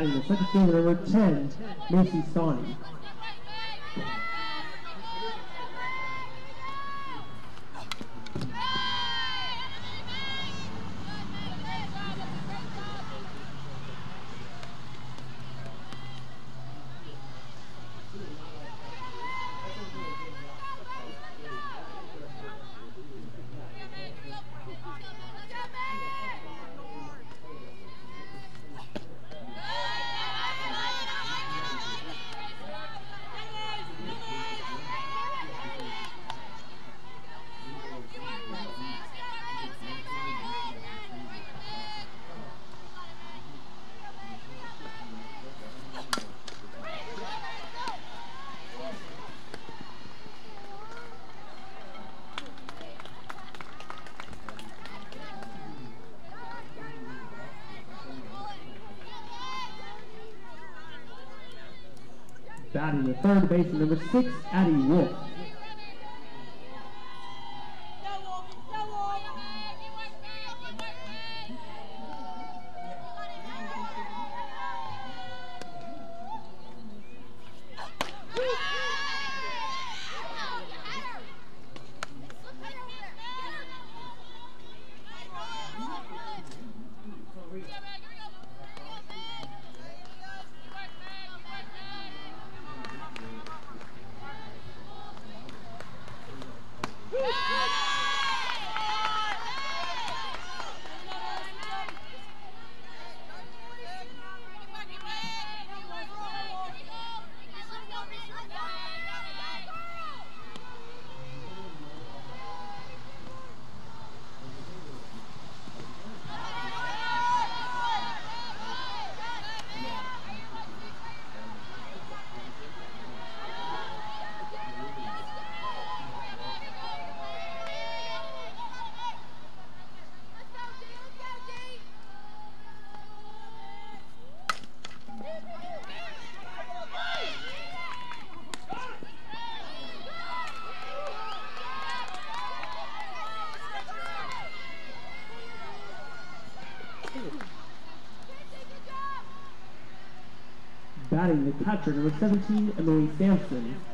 Batting the second fielder number 10, Macy Sawney. Batting the third baseman, number six, Addie Wolf. The number 17, Emily Sampson.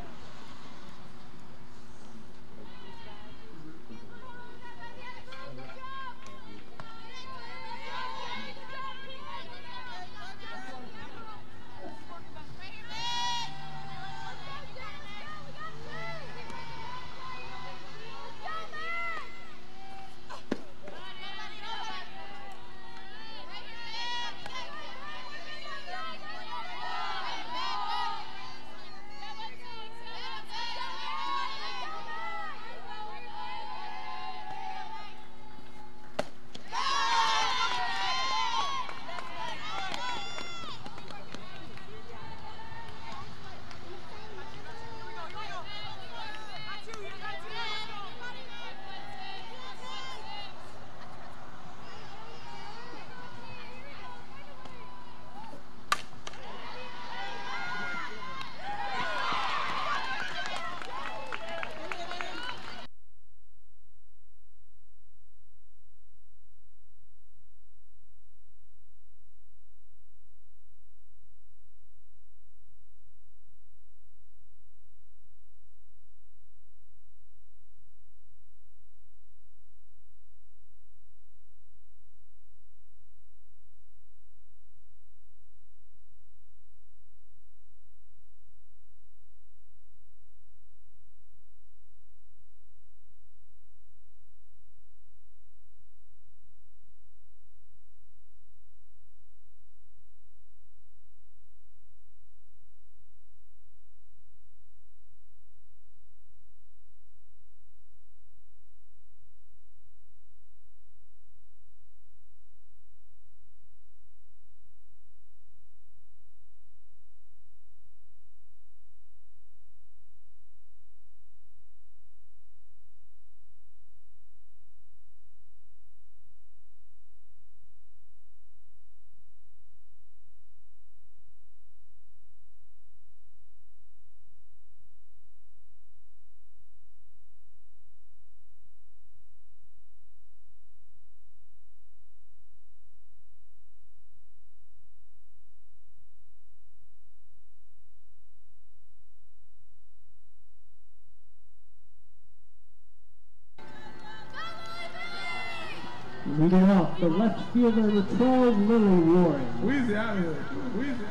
The left fielder, 12, Lily Warren. Weezy out here. Weezy.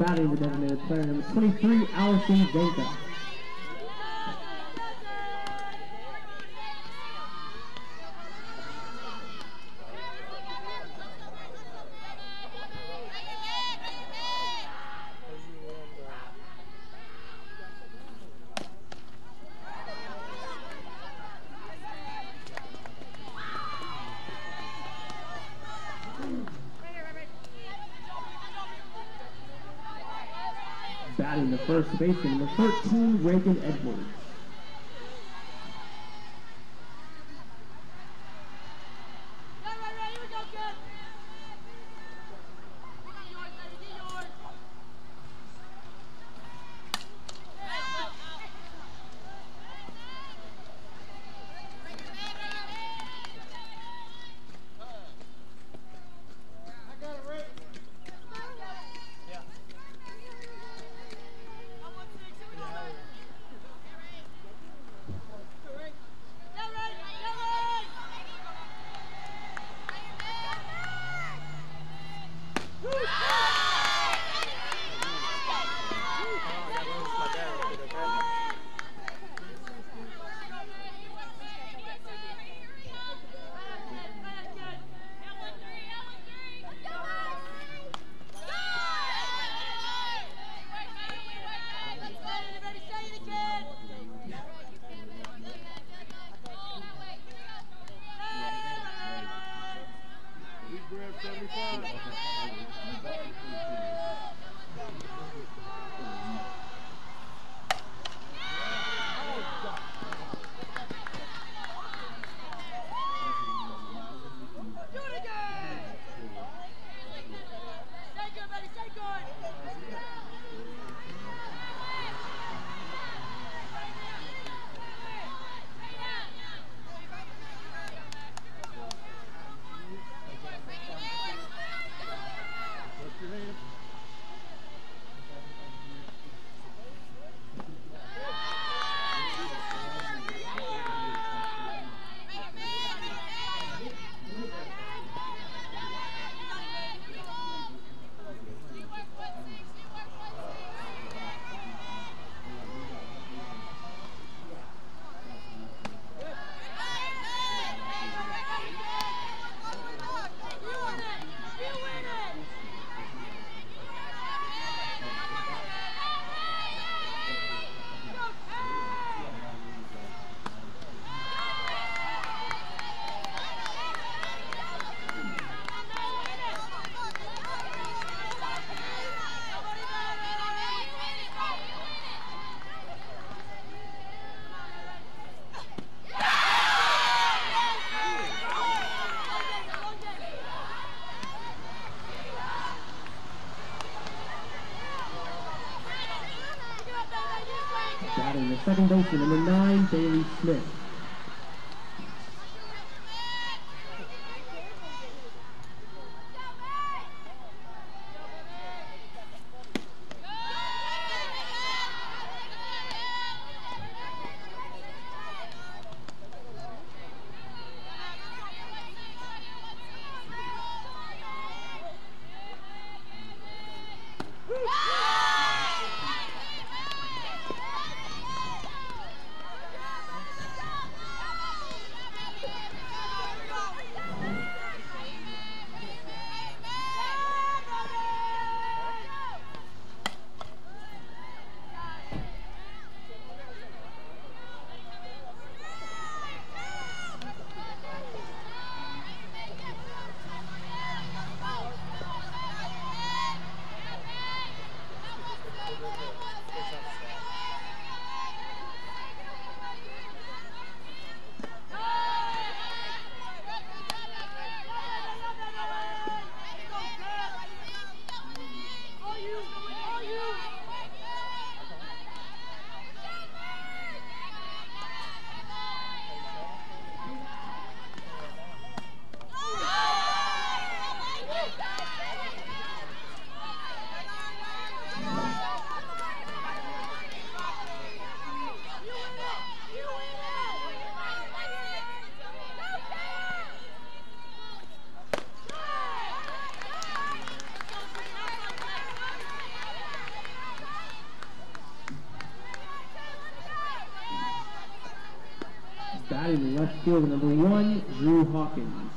Now batting the designated player number 23, Allison Zanka. The first baseman, number 13, Reagan Edwards. Batting the second left field, number one, Drew Hawkins.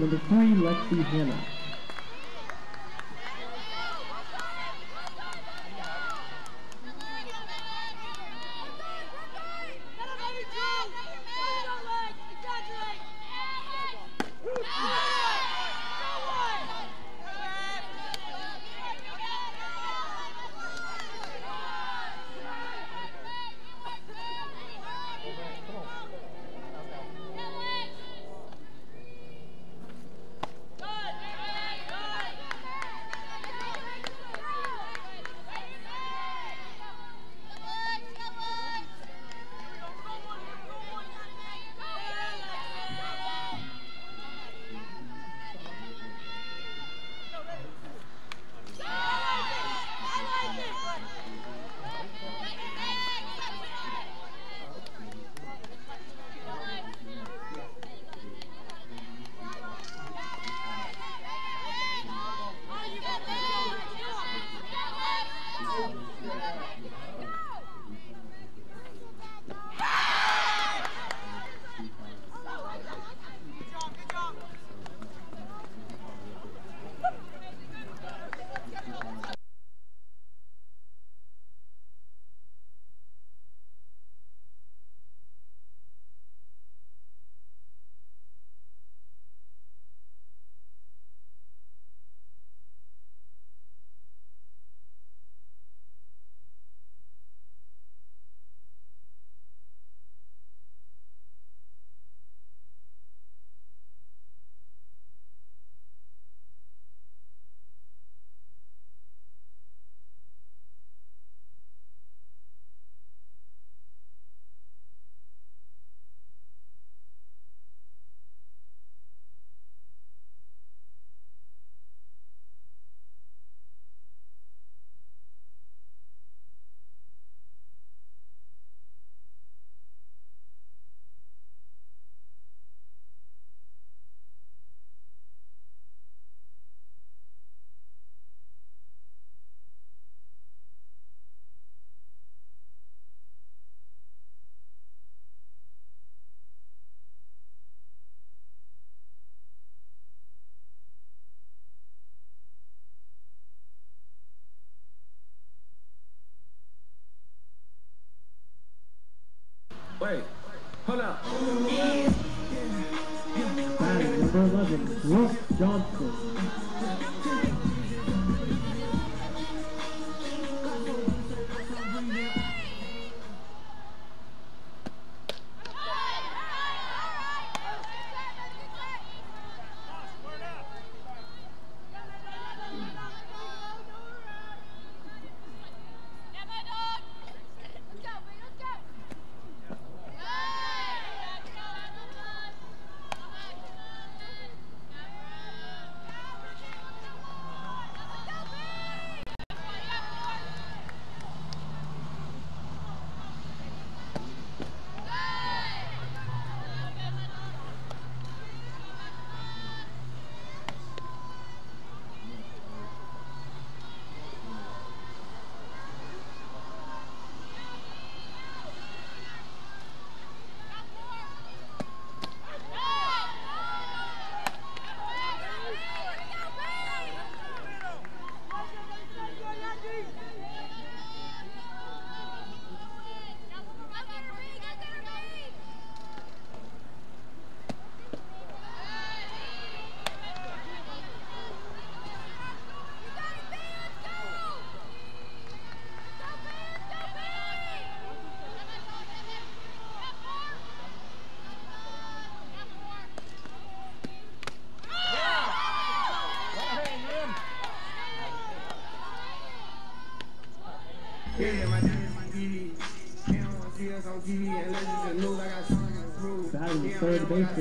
Number three, Lexi Hanna.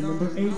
number 8.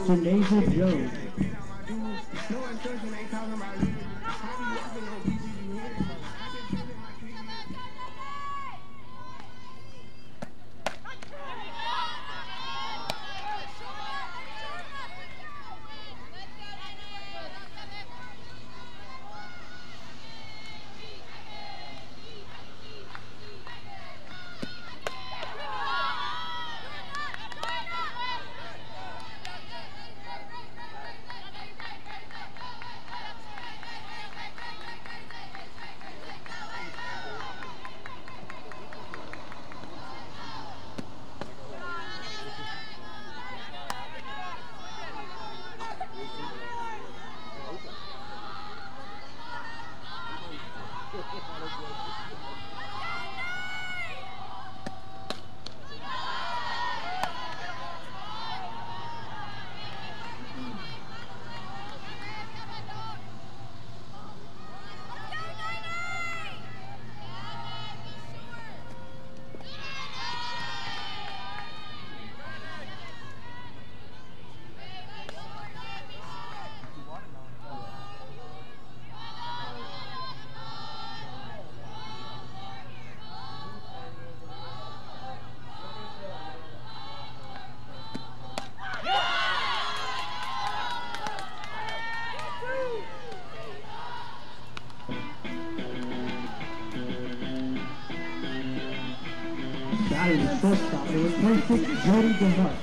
shortstop. It was posted Jody DeHart.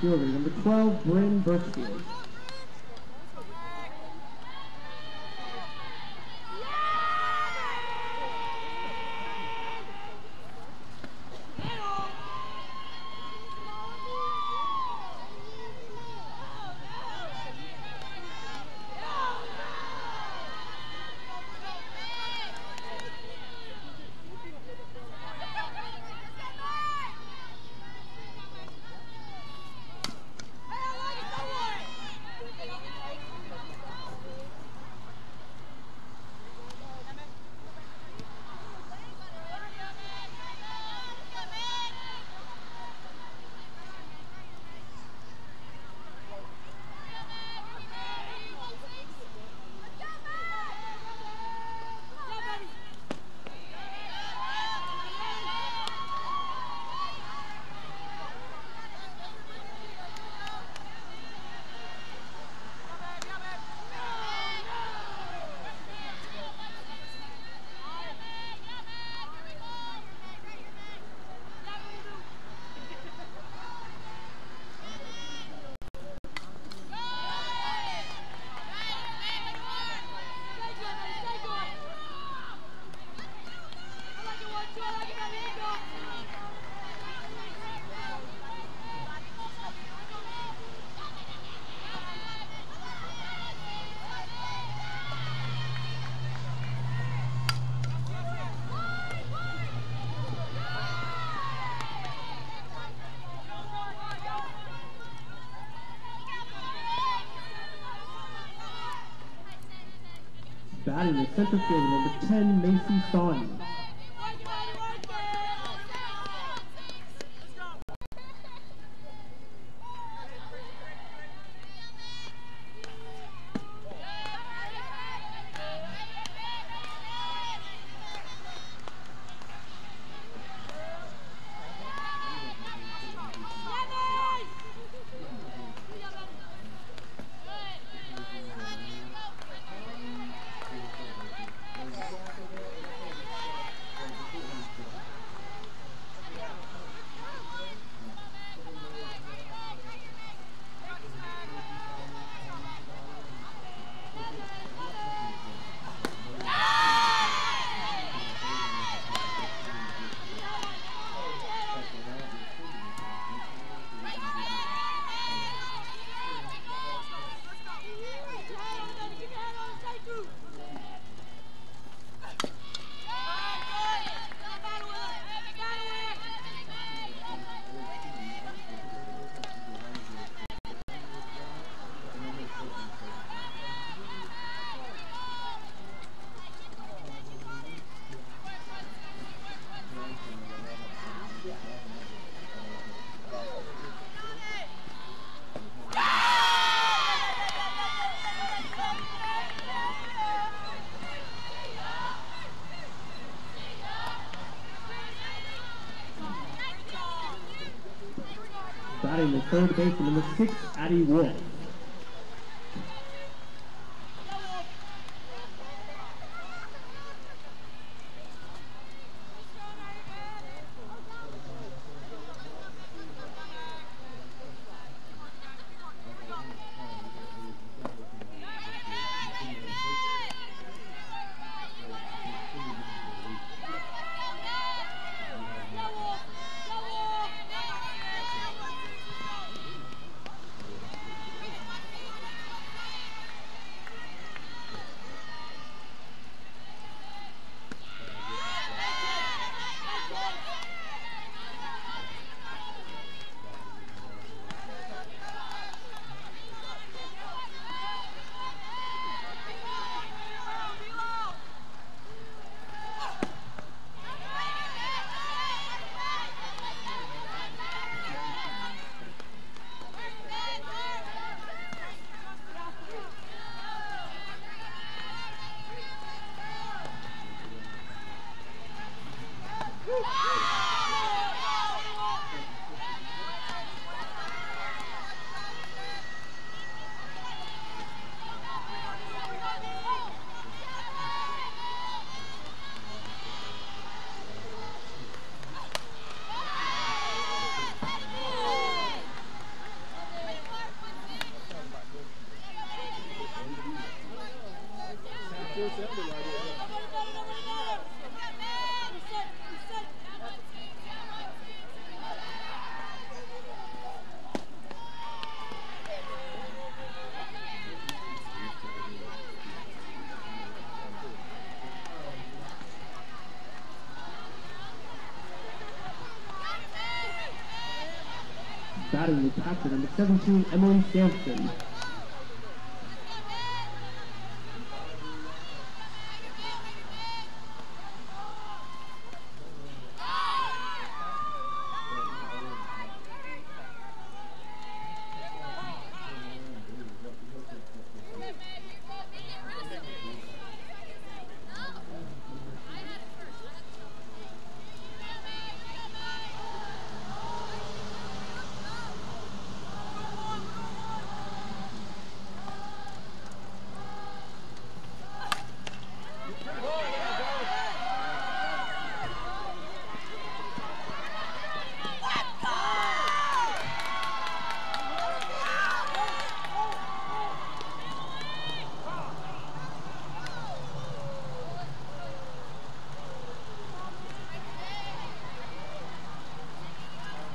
fielder, number 12, Bryn Birchfield. The center fielder, number 10, Macy Sawney. Third baseman, number 6, Addie Wolf. Batting number 17, Emily Sampson.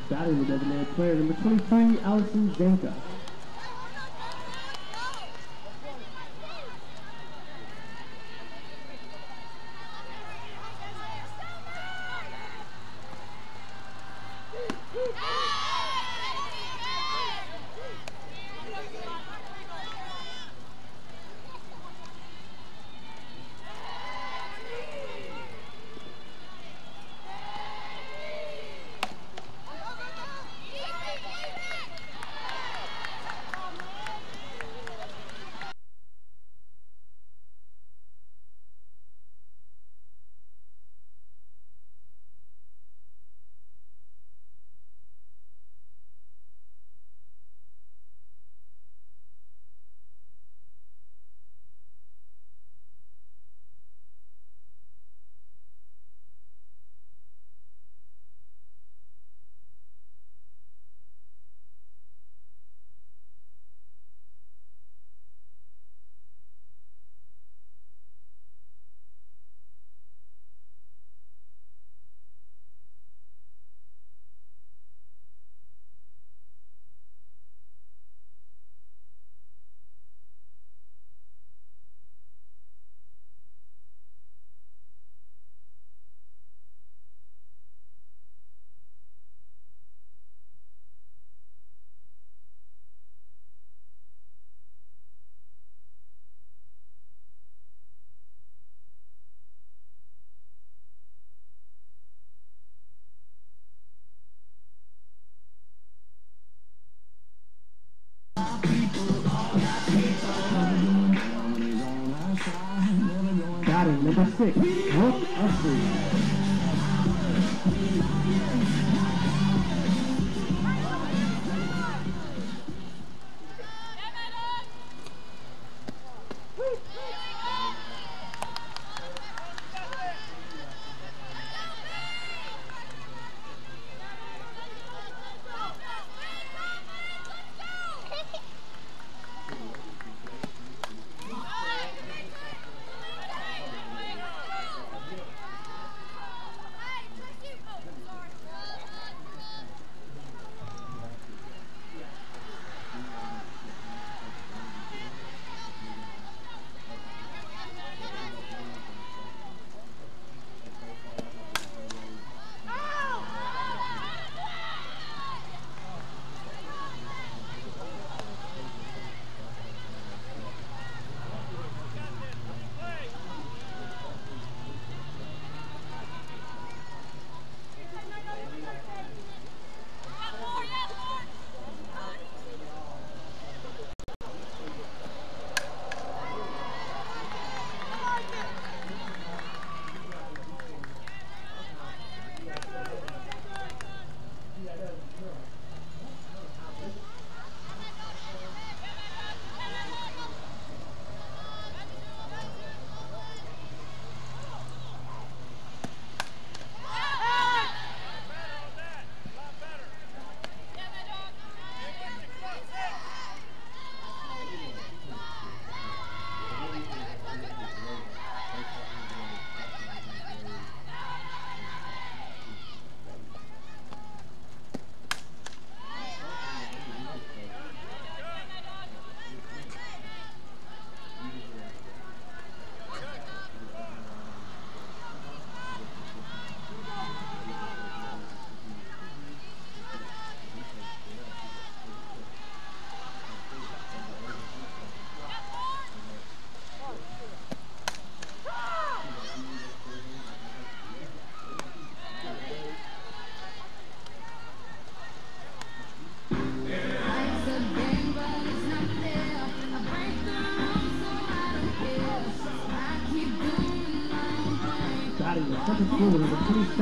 Batting the designated player, number 23, Allison Zanka.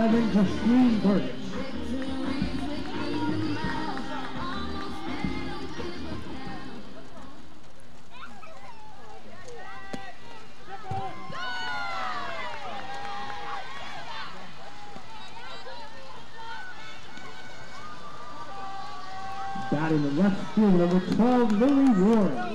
27, Justine Burdick. Batting the left fielder, number 12, Lily Warren.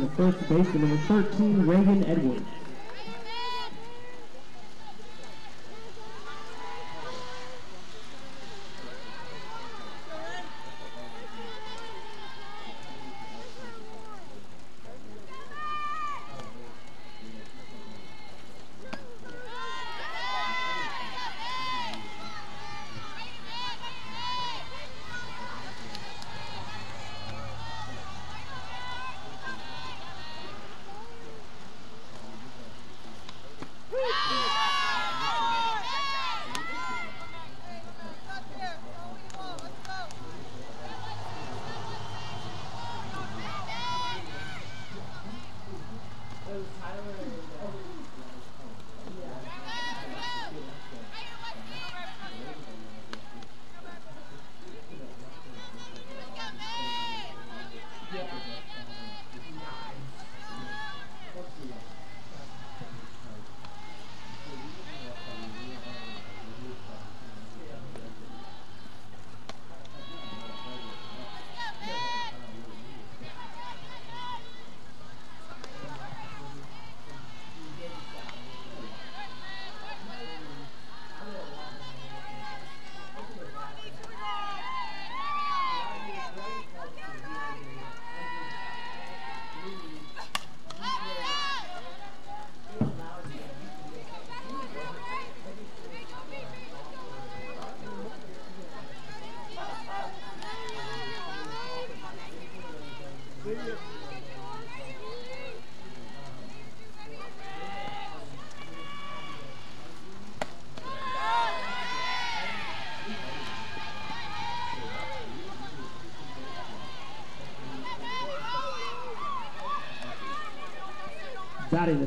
The first baseman, number 13, Reagan Edwards.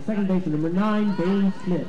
Second baseman, number 9, Dane Smith.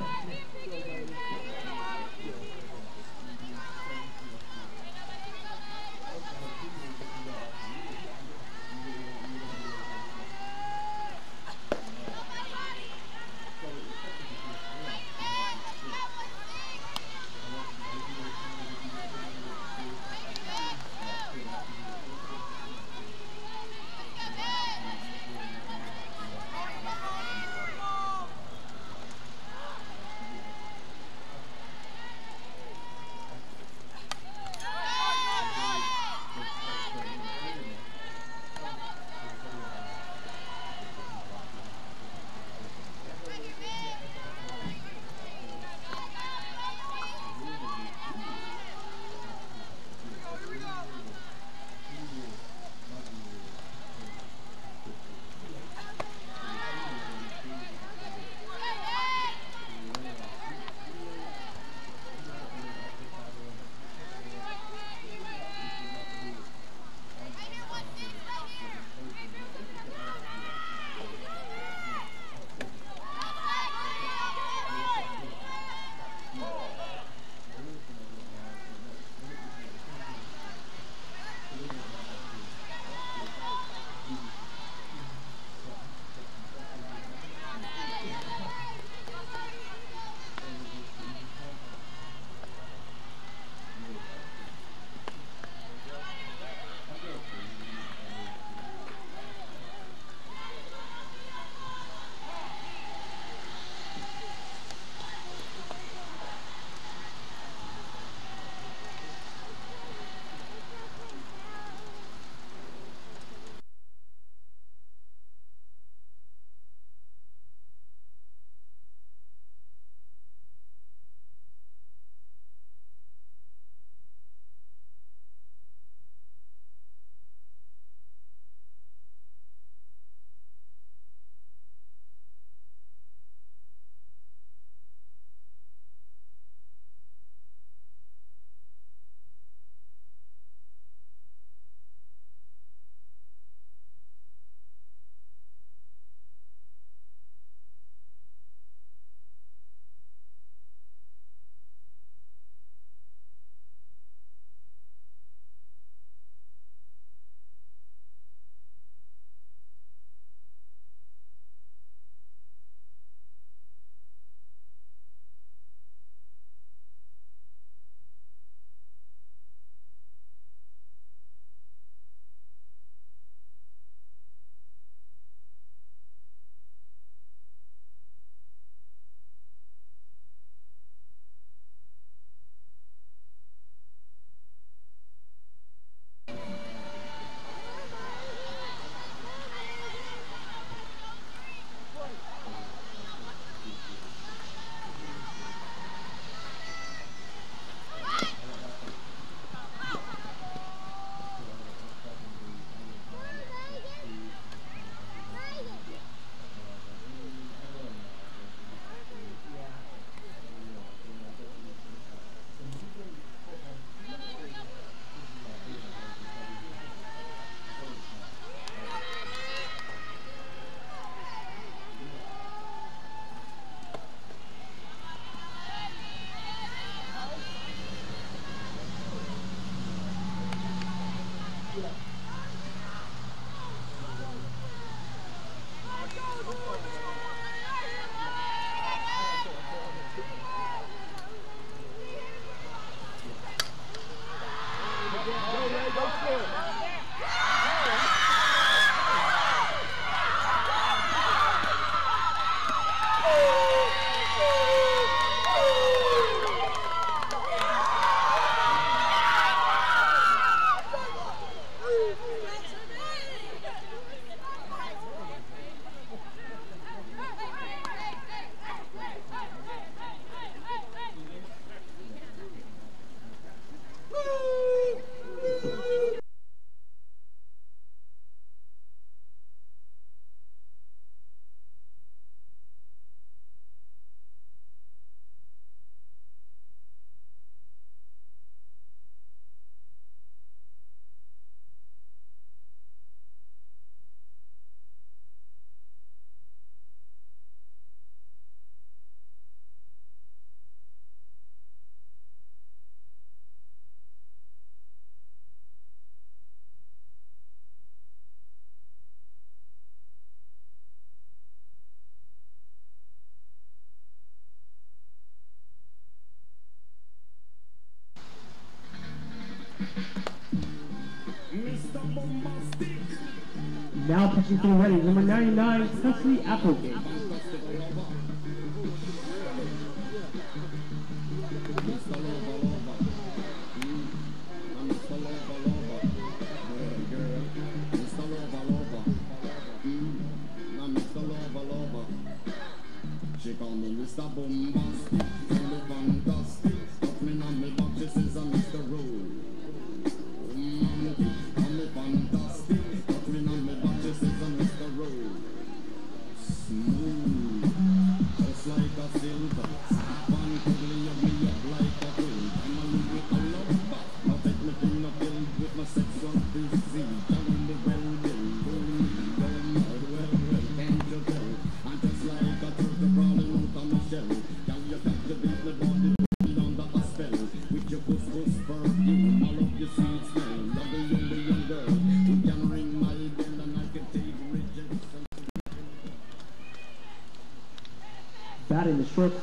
Ready. Number 99, Cecily Applegate.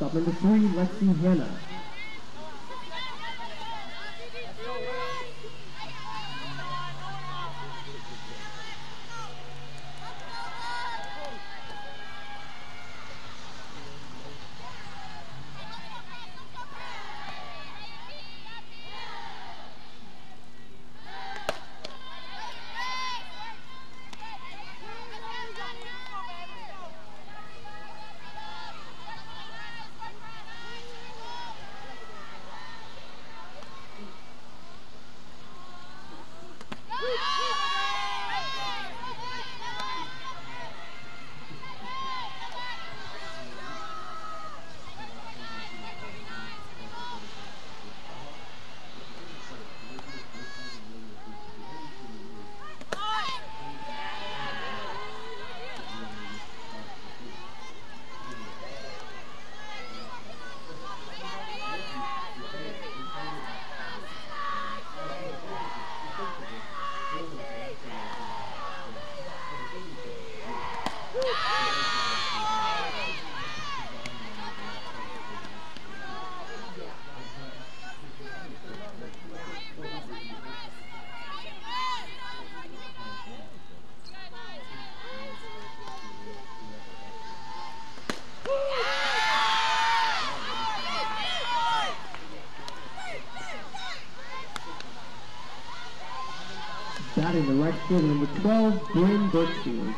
up. Number three, Lexi Hanna. With number 12, Blaine Brookfield.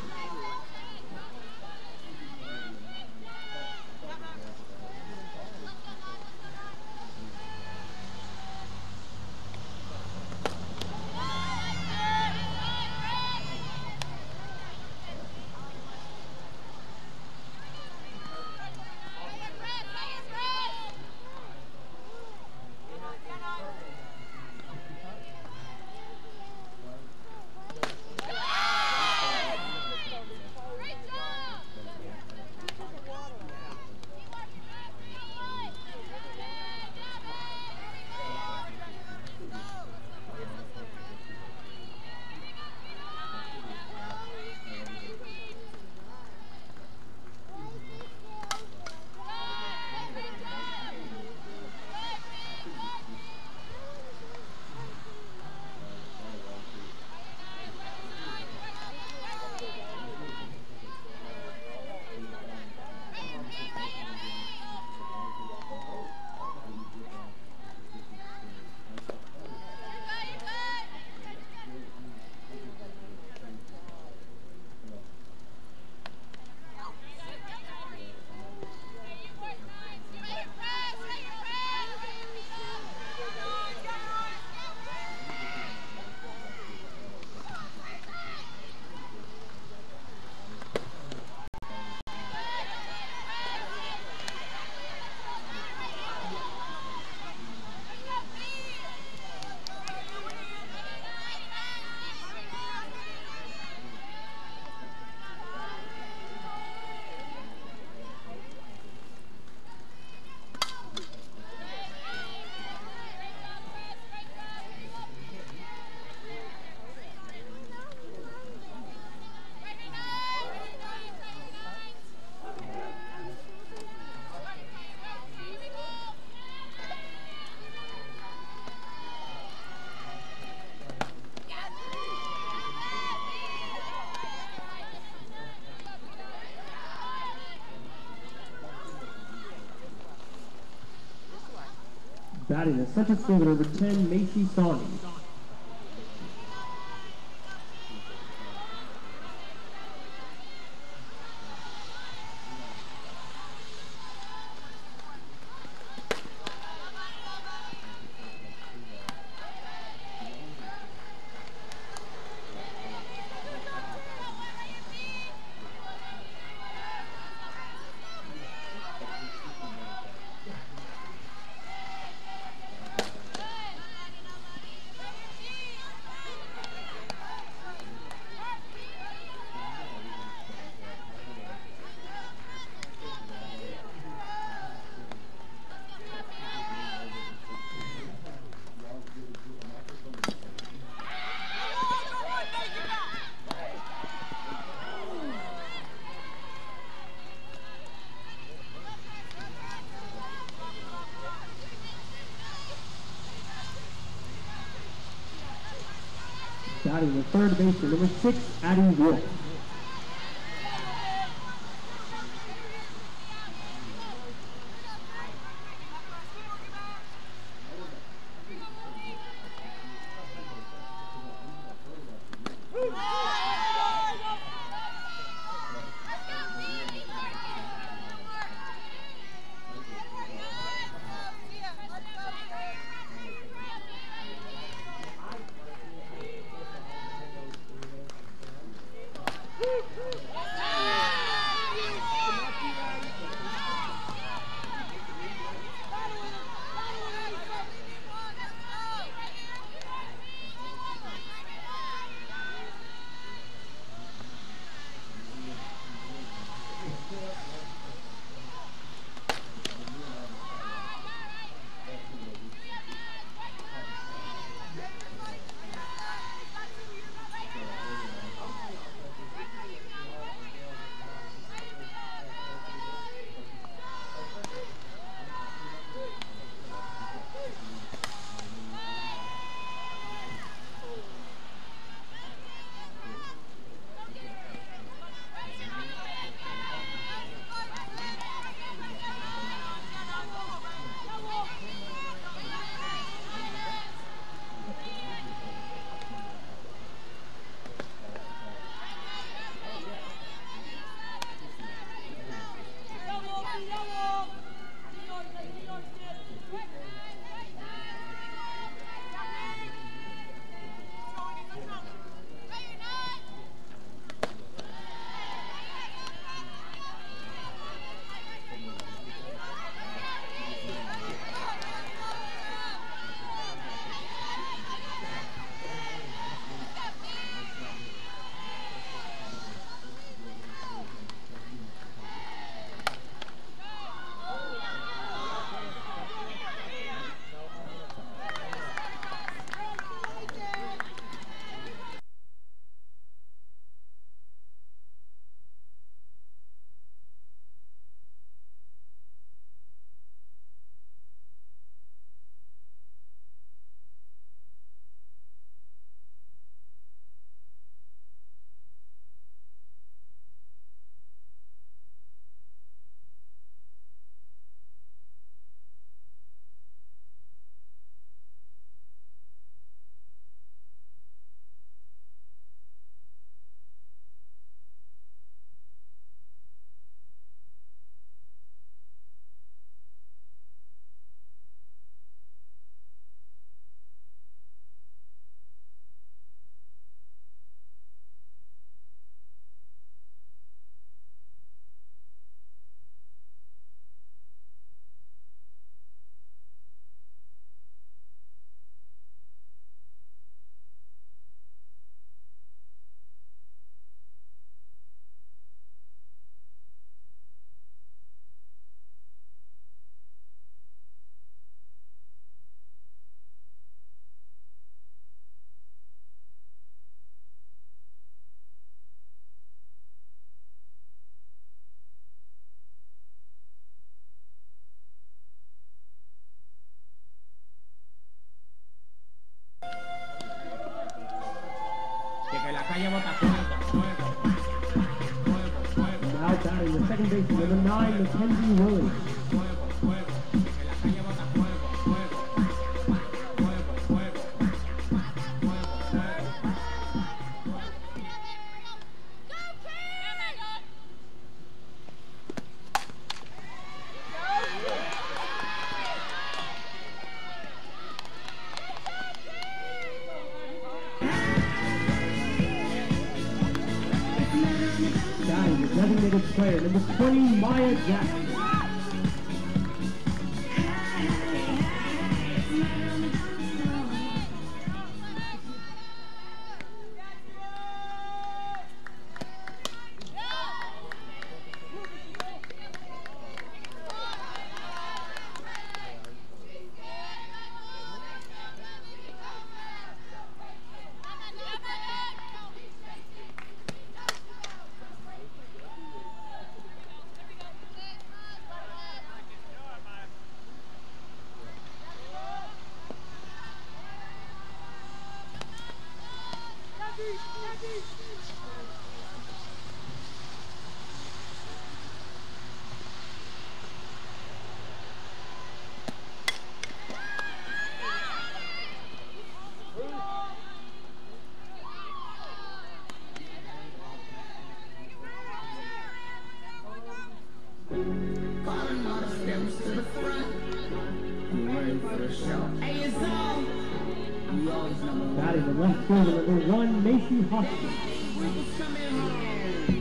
Batting the center fielder, number 10, Macy Sawney. Third baseman, number 6, Addie Maya one, Macy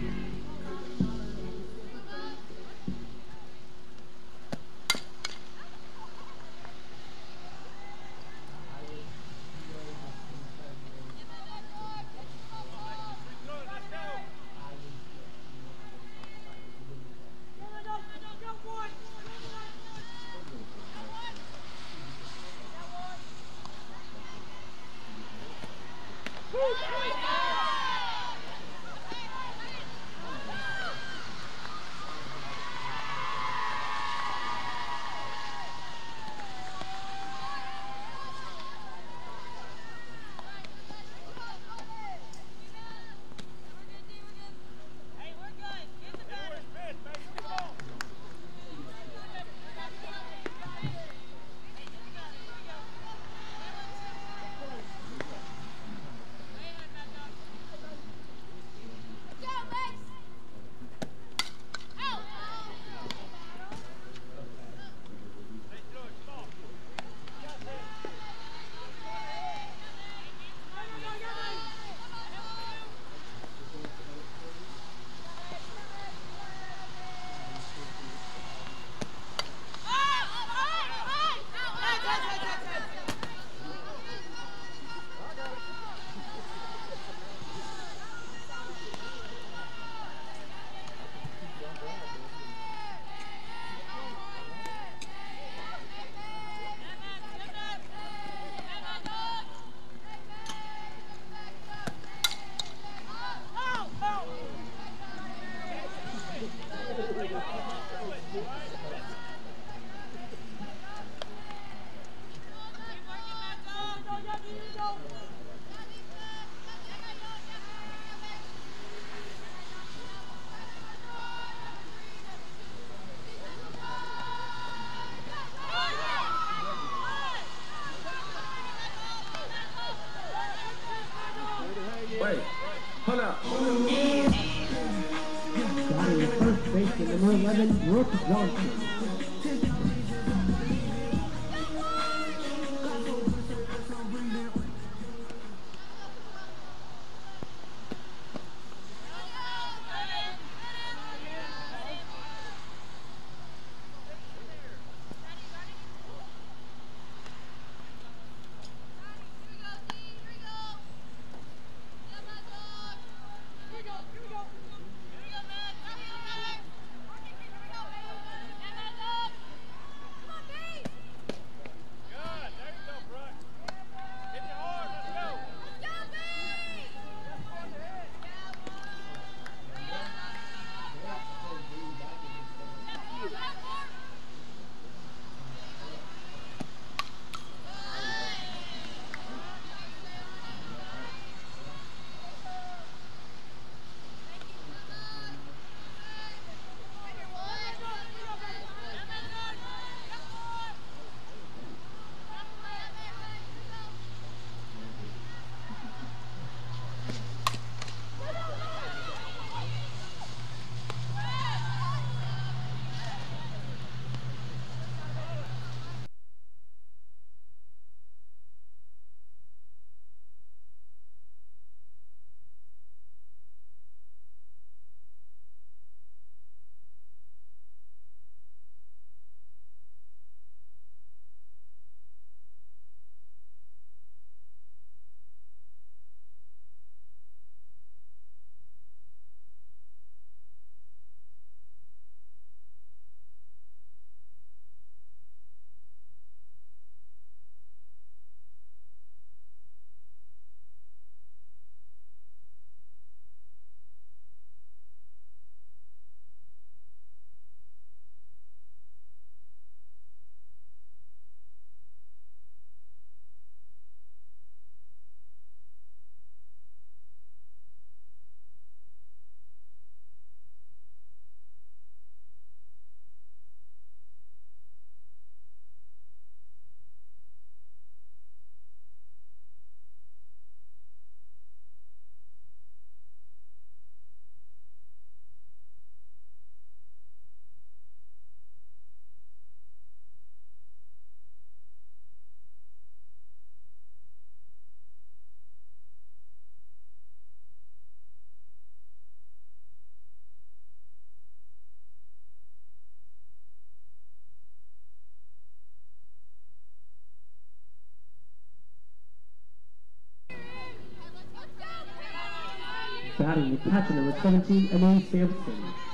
The catcher number 17, Emily Sampson.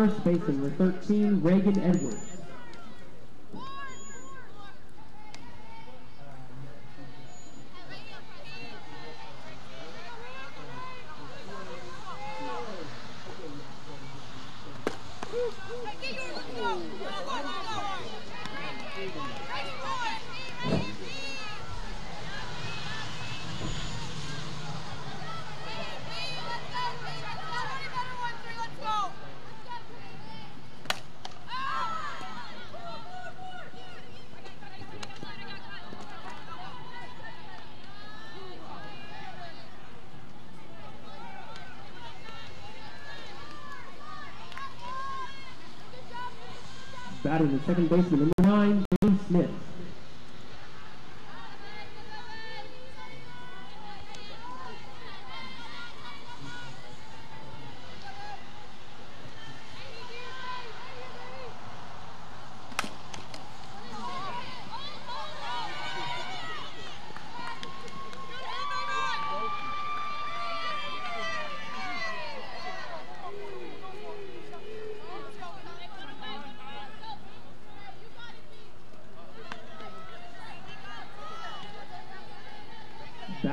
First baseman number 13, Reagan Edwards. 这份东西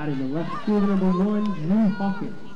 Batting the left fielder number one, Drew Hawkins.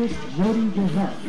26, Jody Gehart.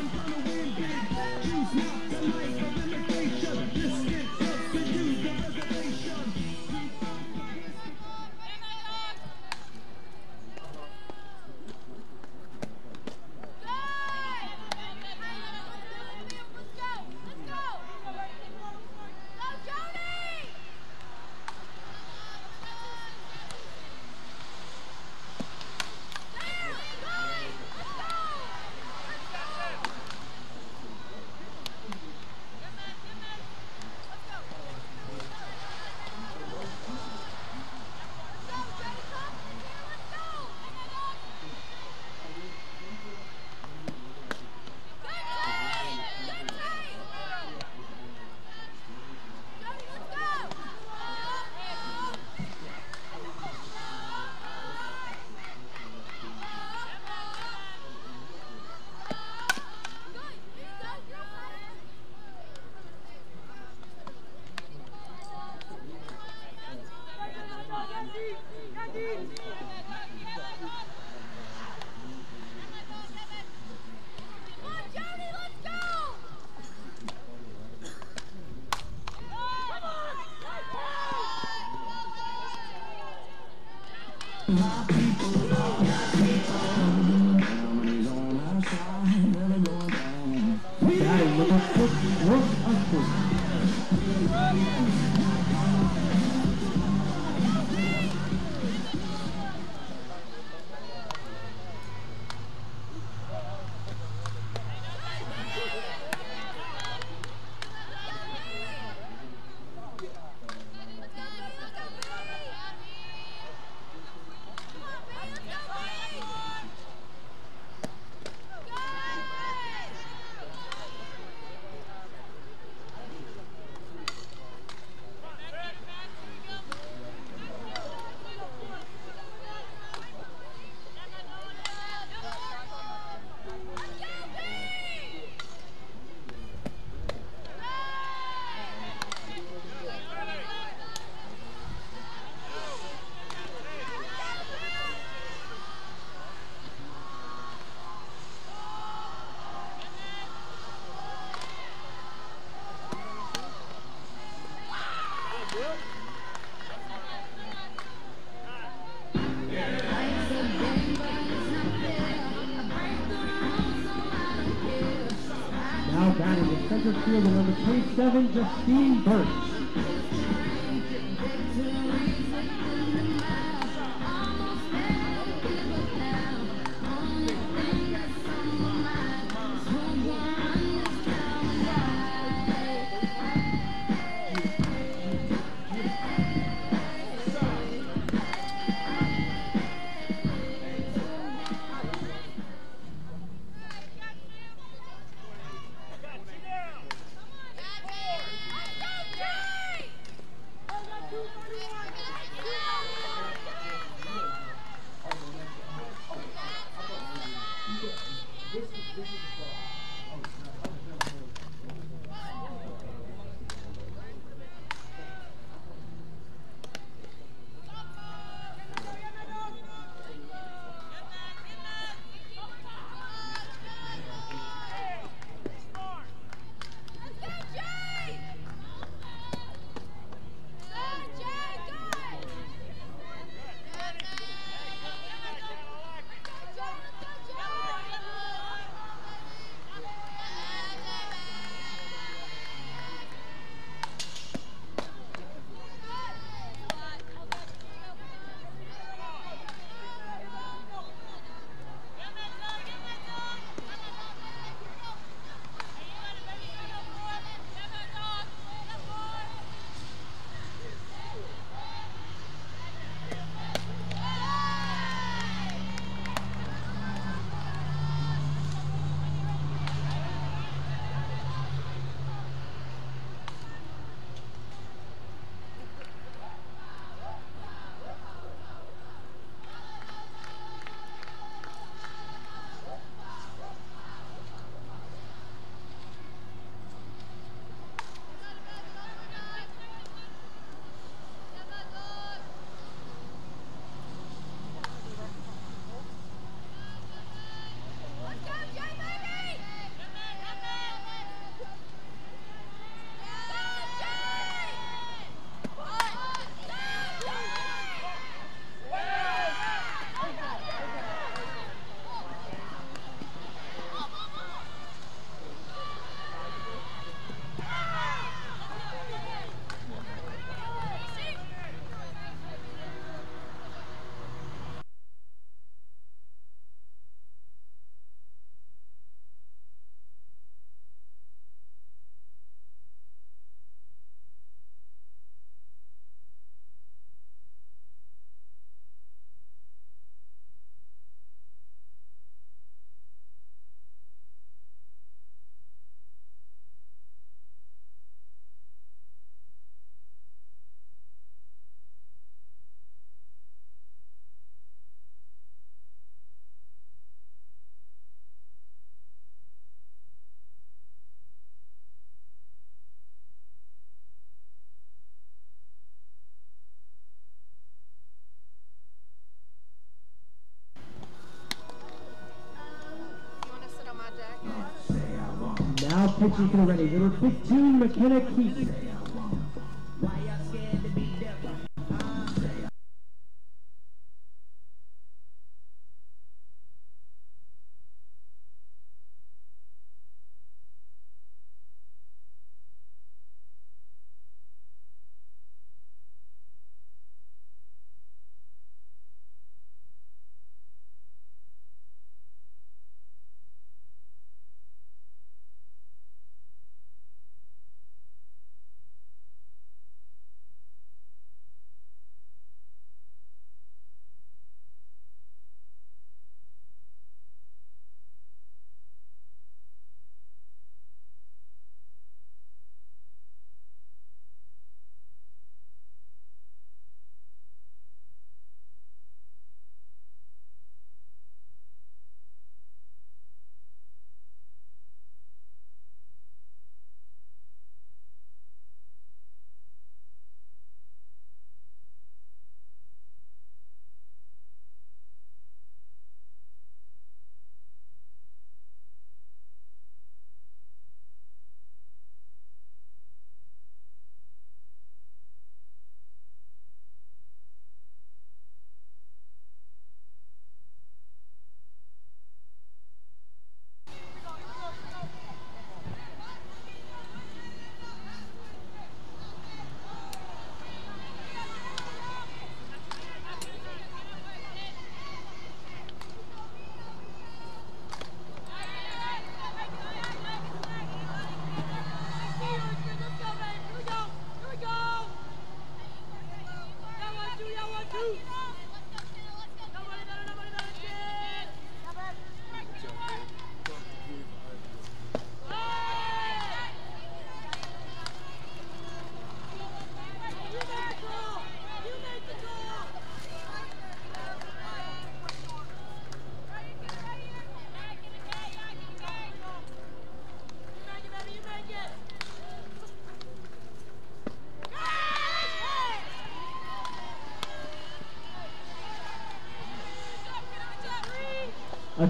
27, Justine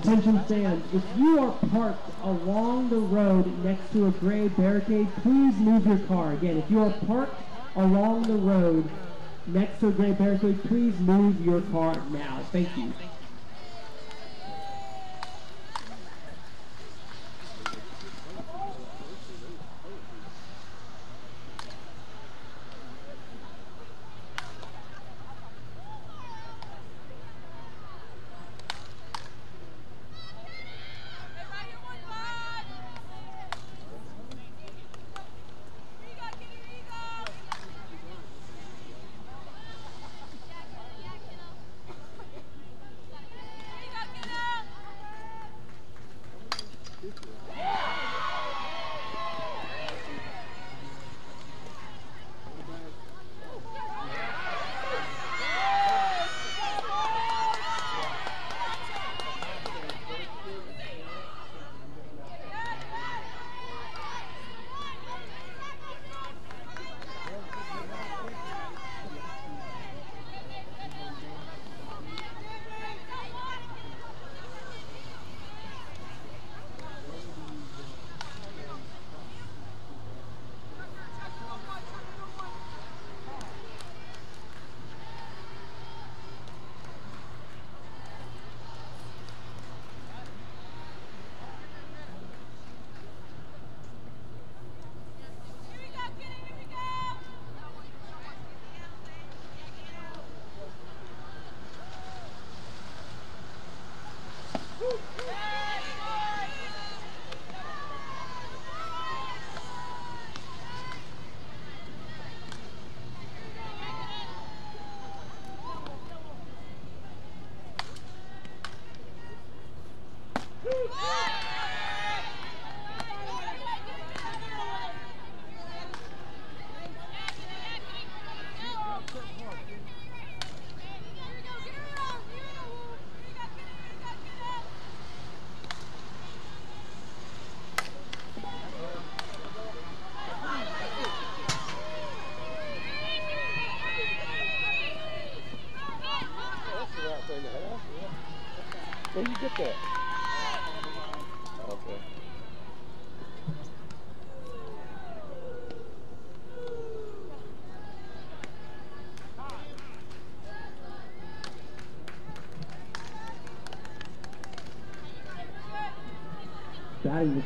Attention fans, if you are parked along the road next to a gray barricade, please move your car. Again, if you are parked along the road next to a gray barricade, please move your car now. Thank you.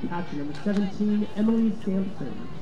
Catcher, number 17, Emily Sampson.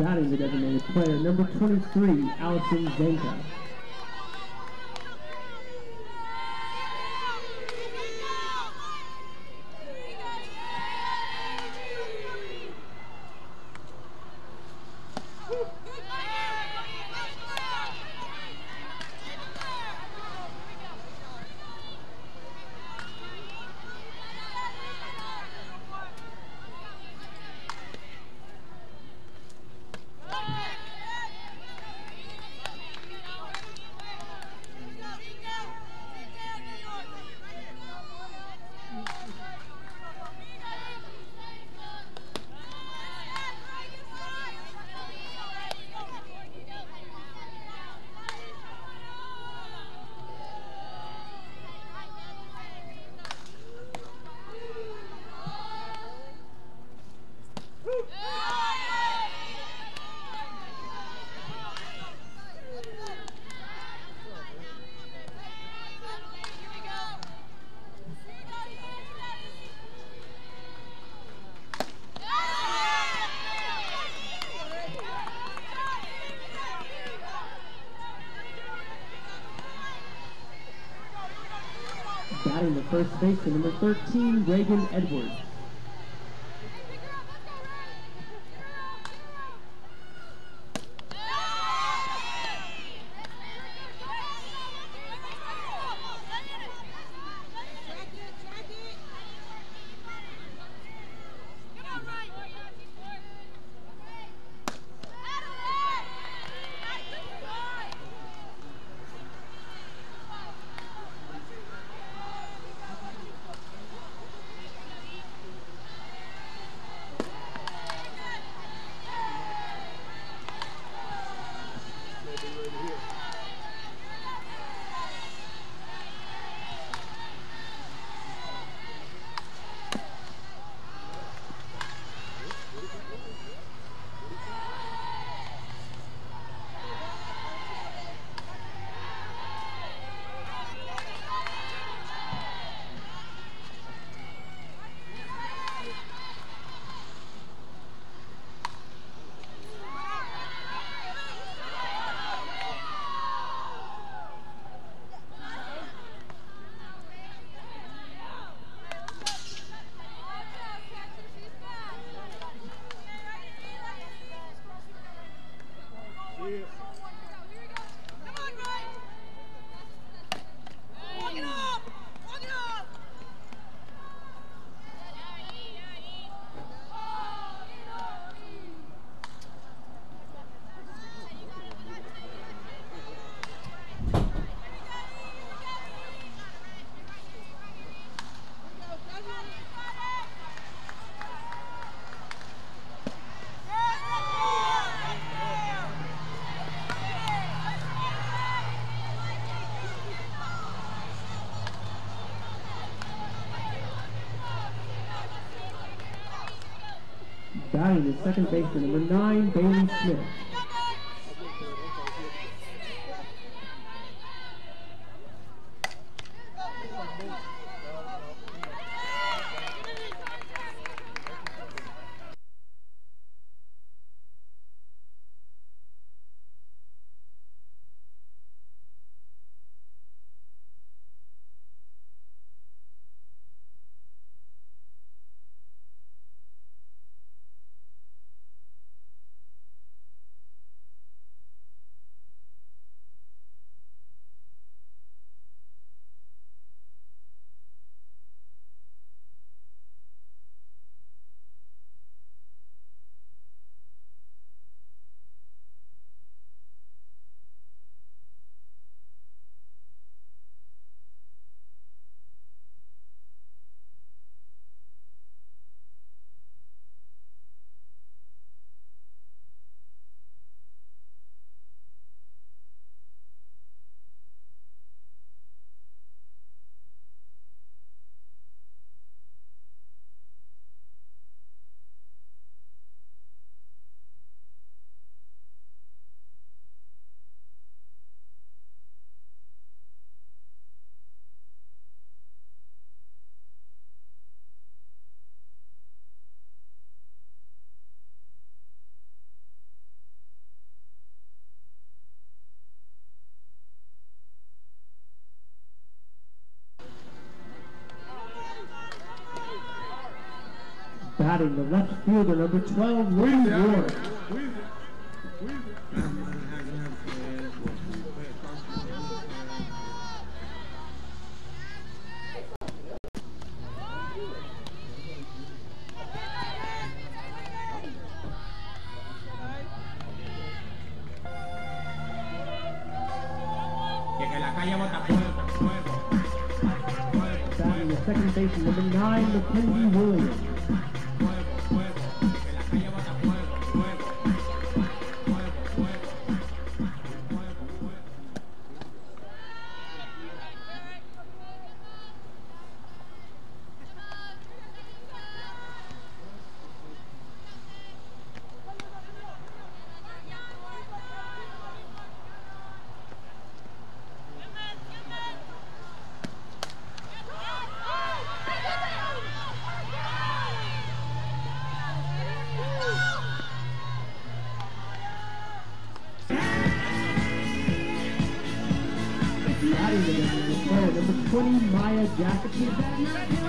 Batting the designated player, number 23, Allison Zenka. Batting the first baseman, number 13, Reagan Edwards. Batting the second baseman, number 9, Bailey Smith. number 12, Rudy. winning Maya Jackson.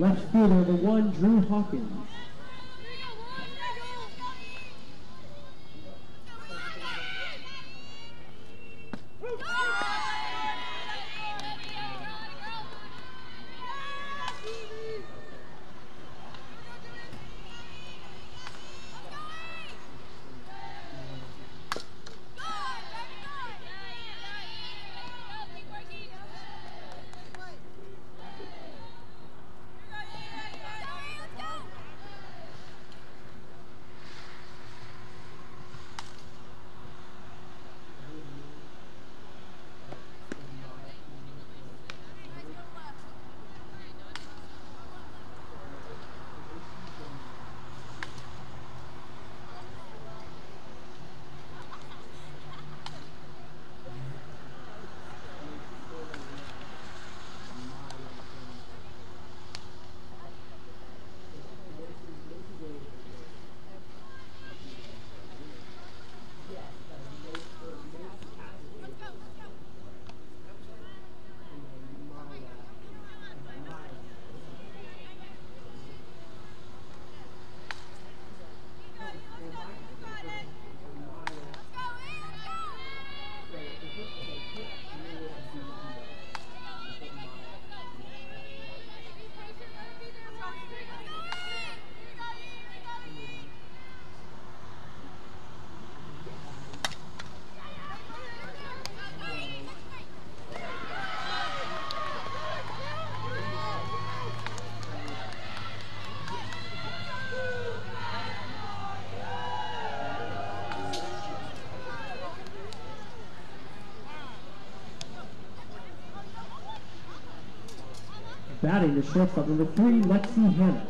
left fielder, the one Drew Hawkins. Batting the shortstop number three, Lexi Hannah.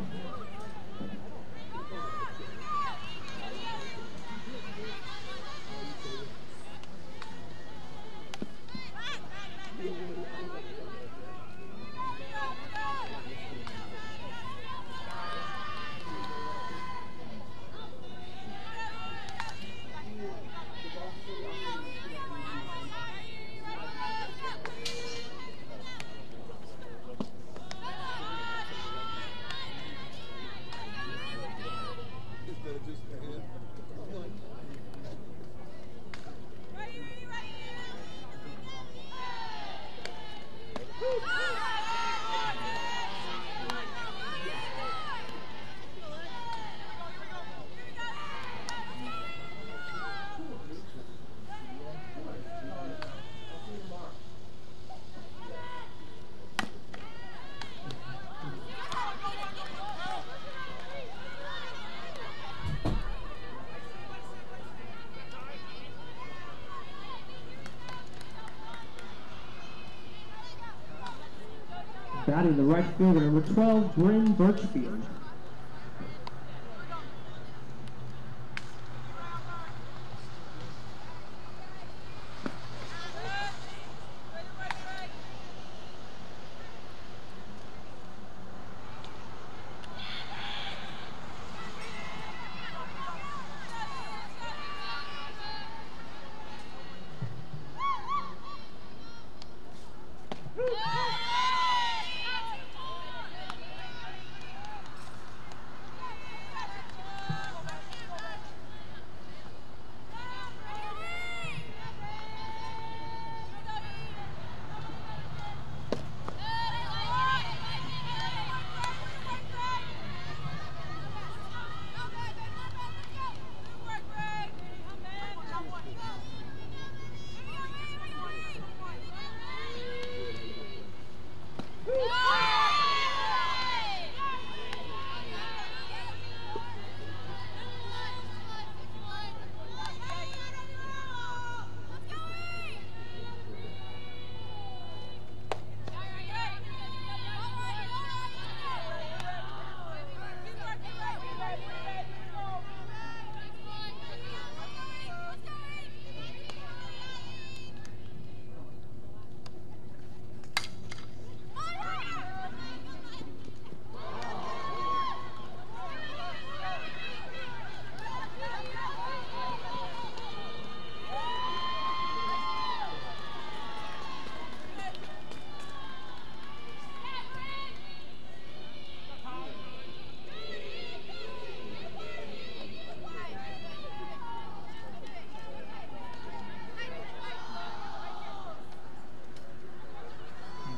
Batting the right fielder number 12, Bryn Birchfield.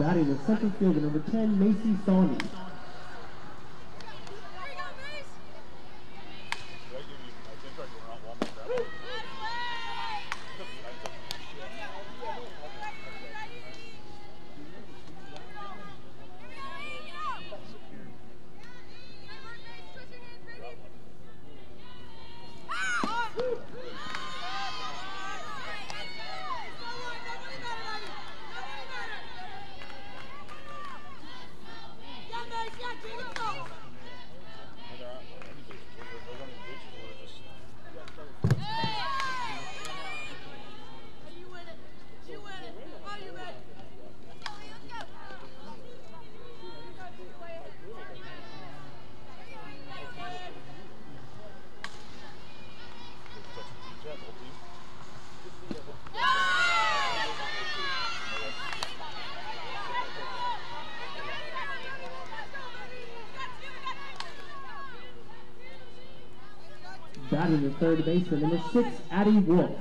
Batting the center fielder number 10, Macy Sawney. The baseman number 6, Addie Wolf.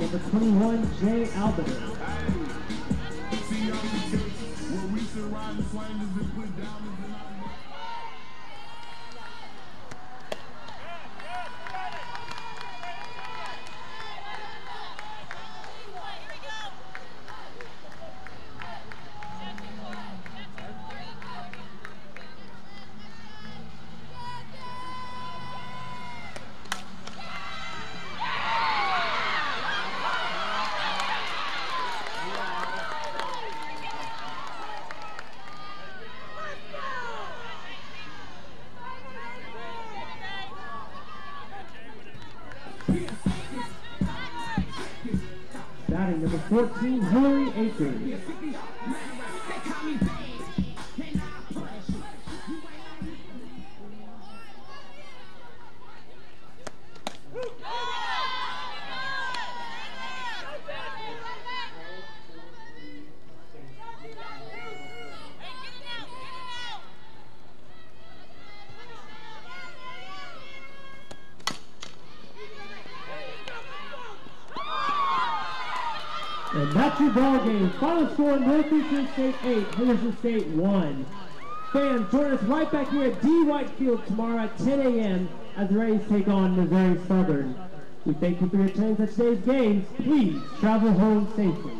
Number 21, Jay Albert. See 1,500 acres. Score, Northeastern State 8, Henderson State 1. Fans, join us right back here at D. White Field tomorrow at 10 a.m. as the Rays take on Missouri Southern. We thank you for your attendance at today's games. Please travel home safely.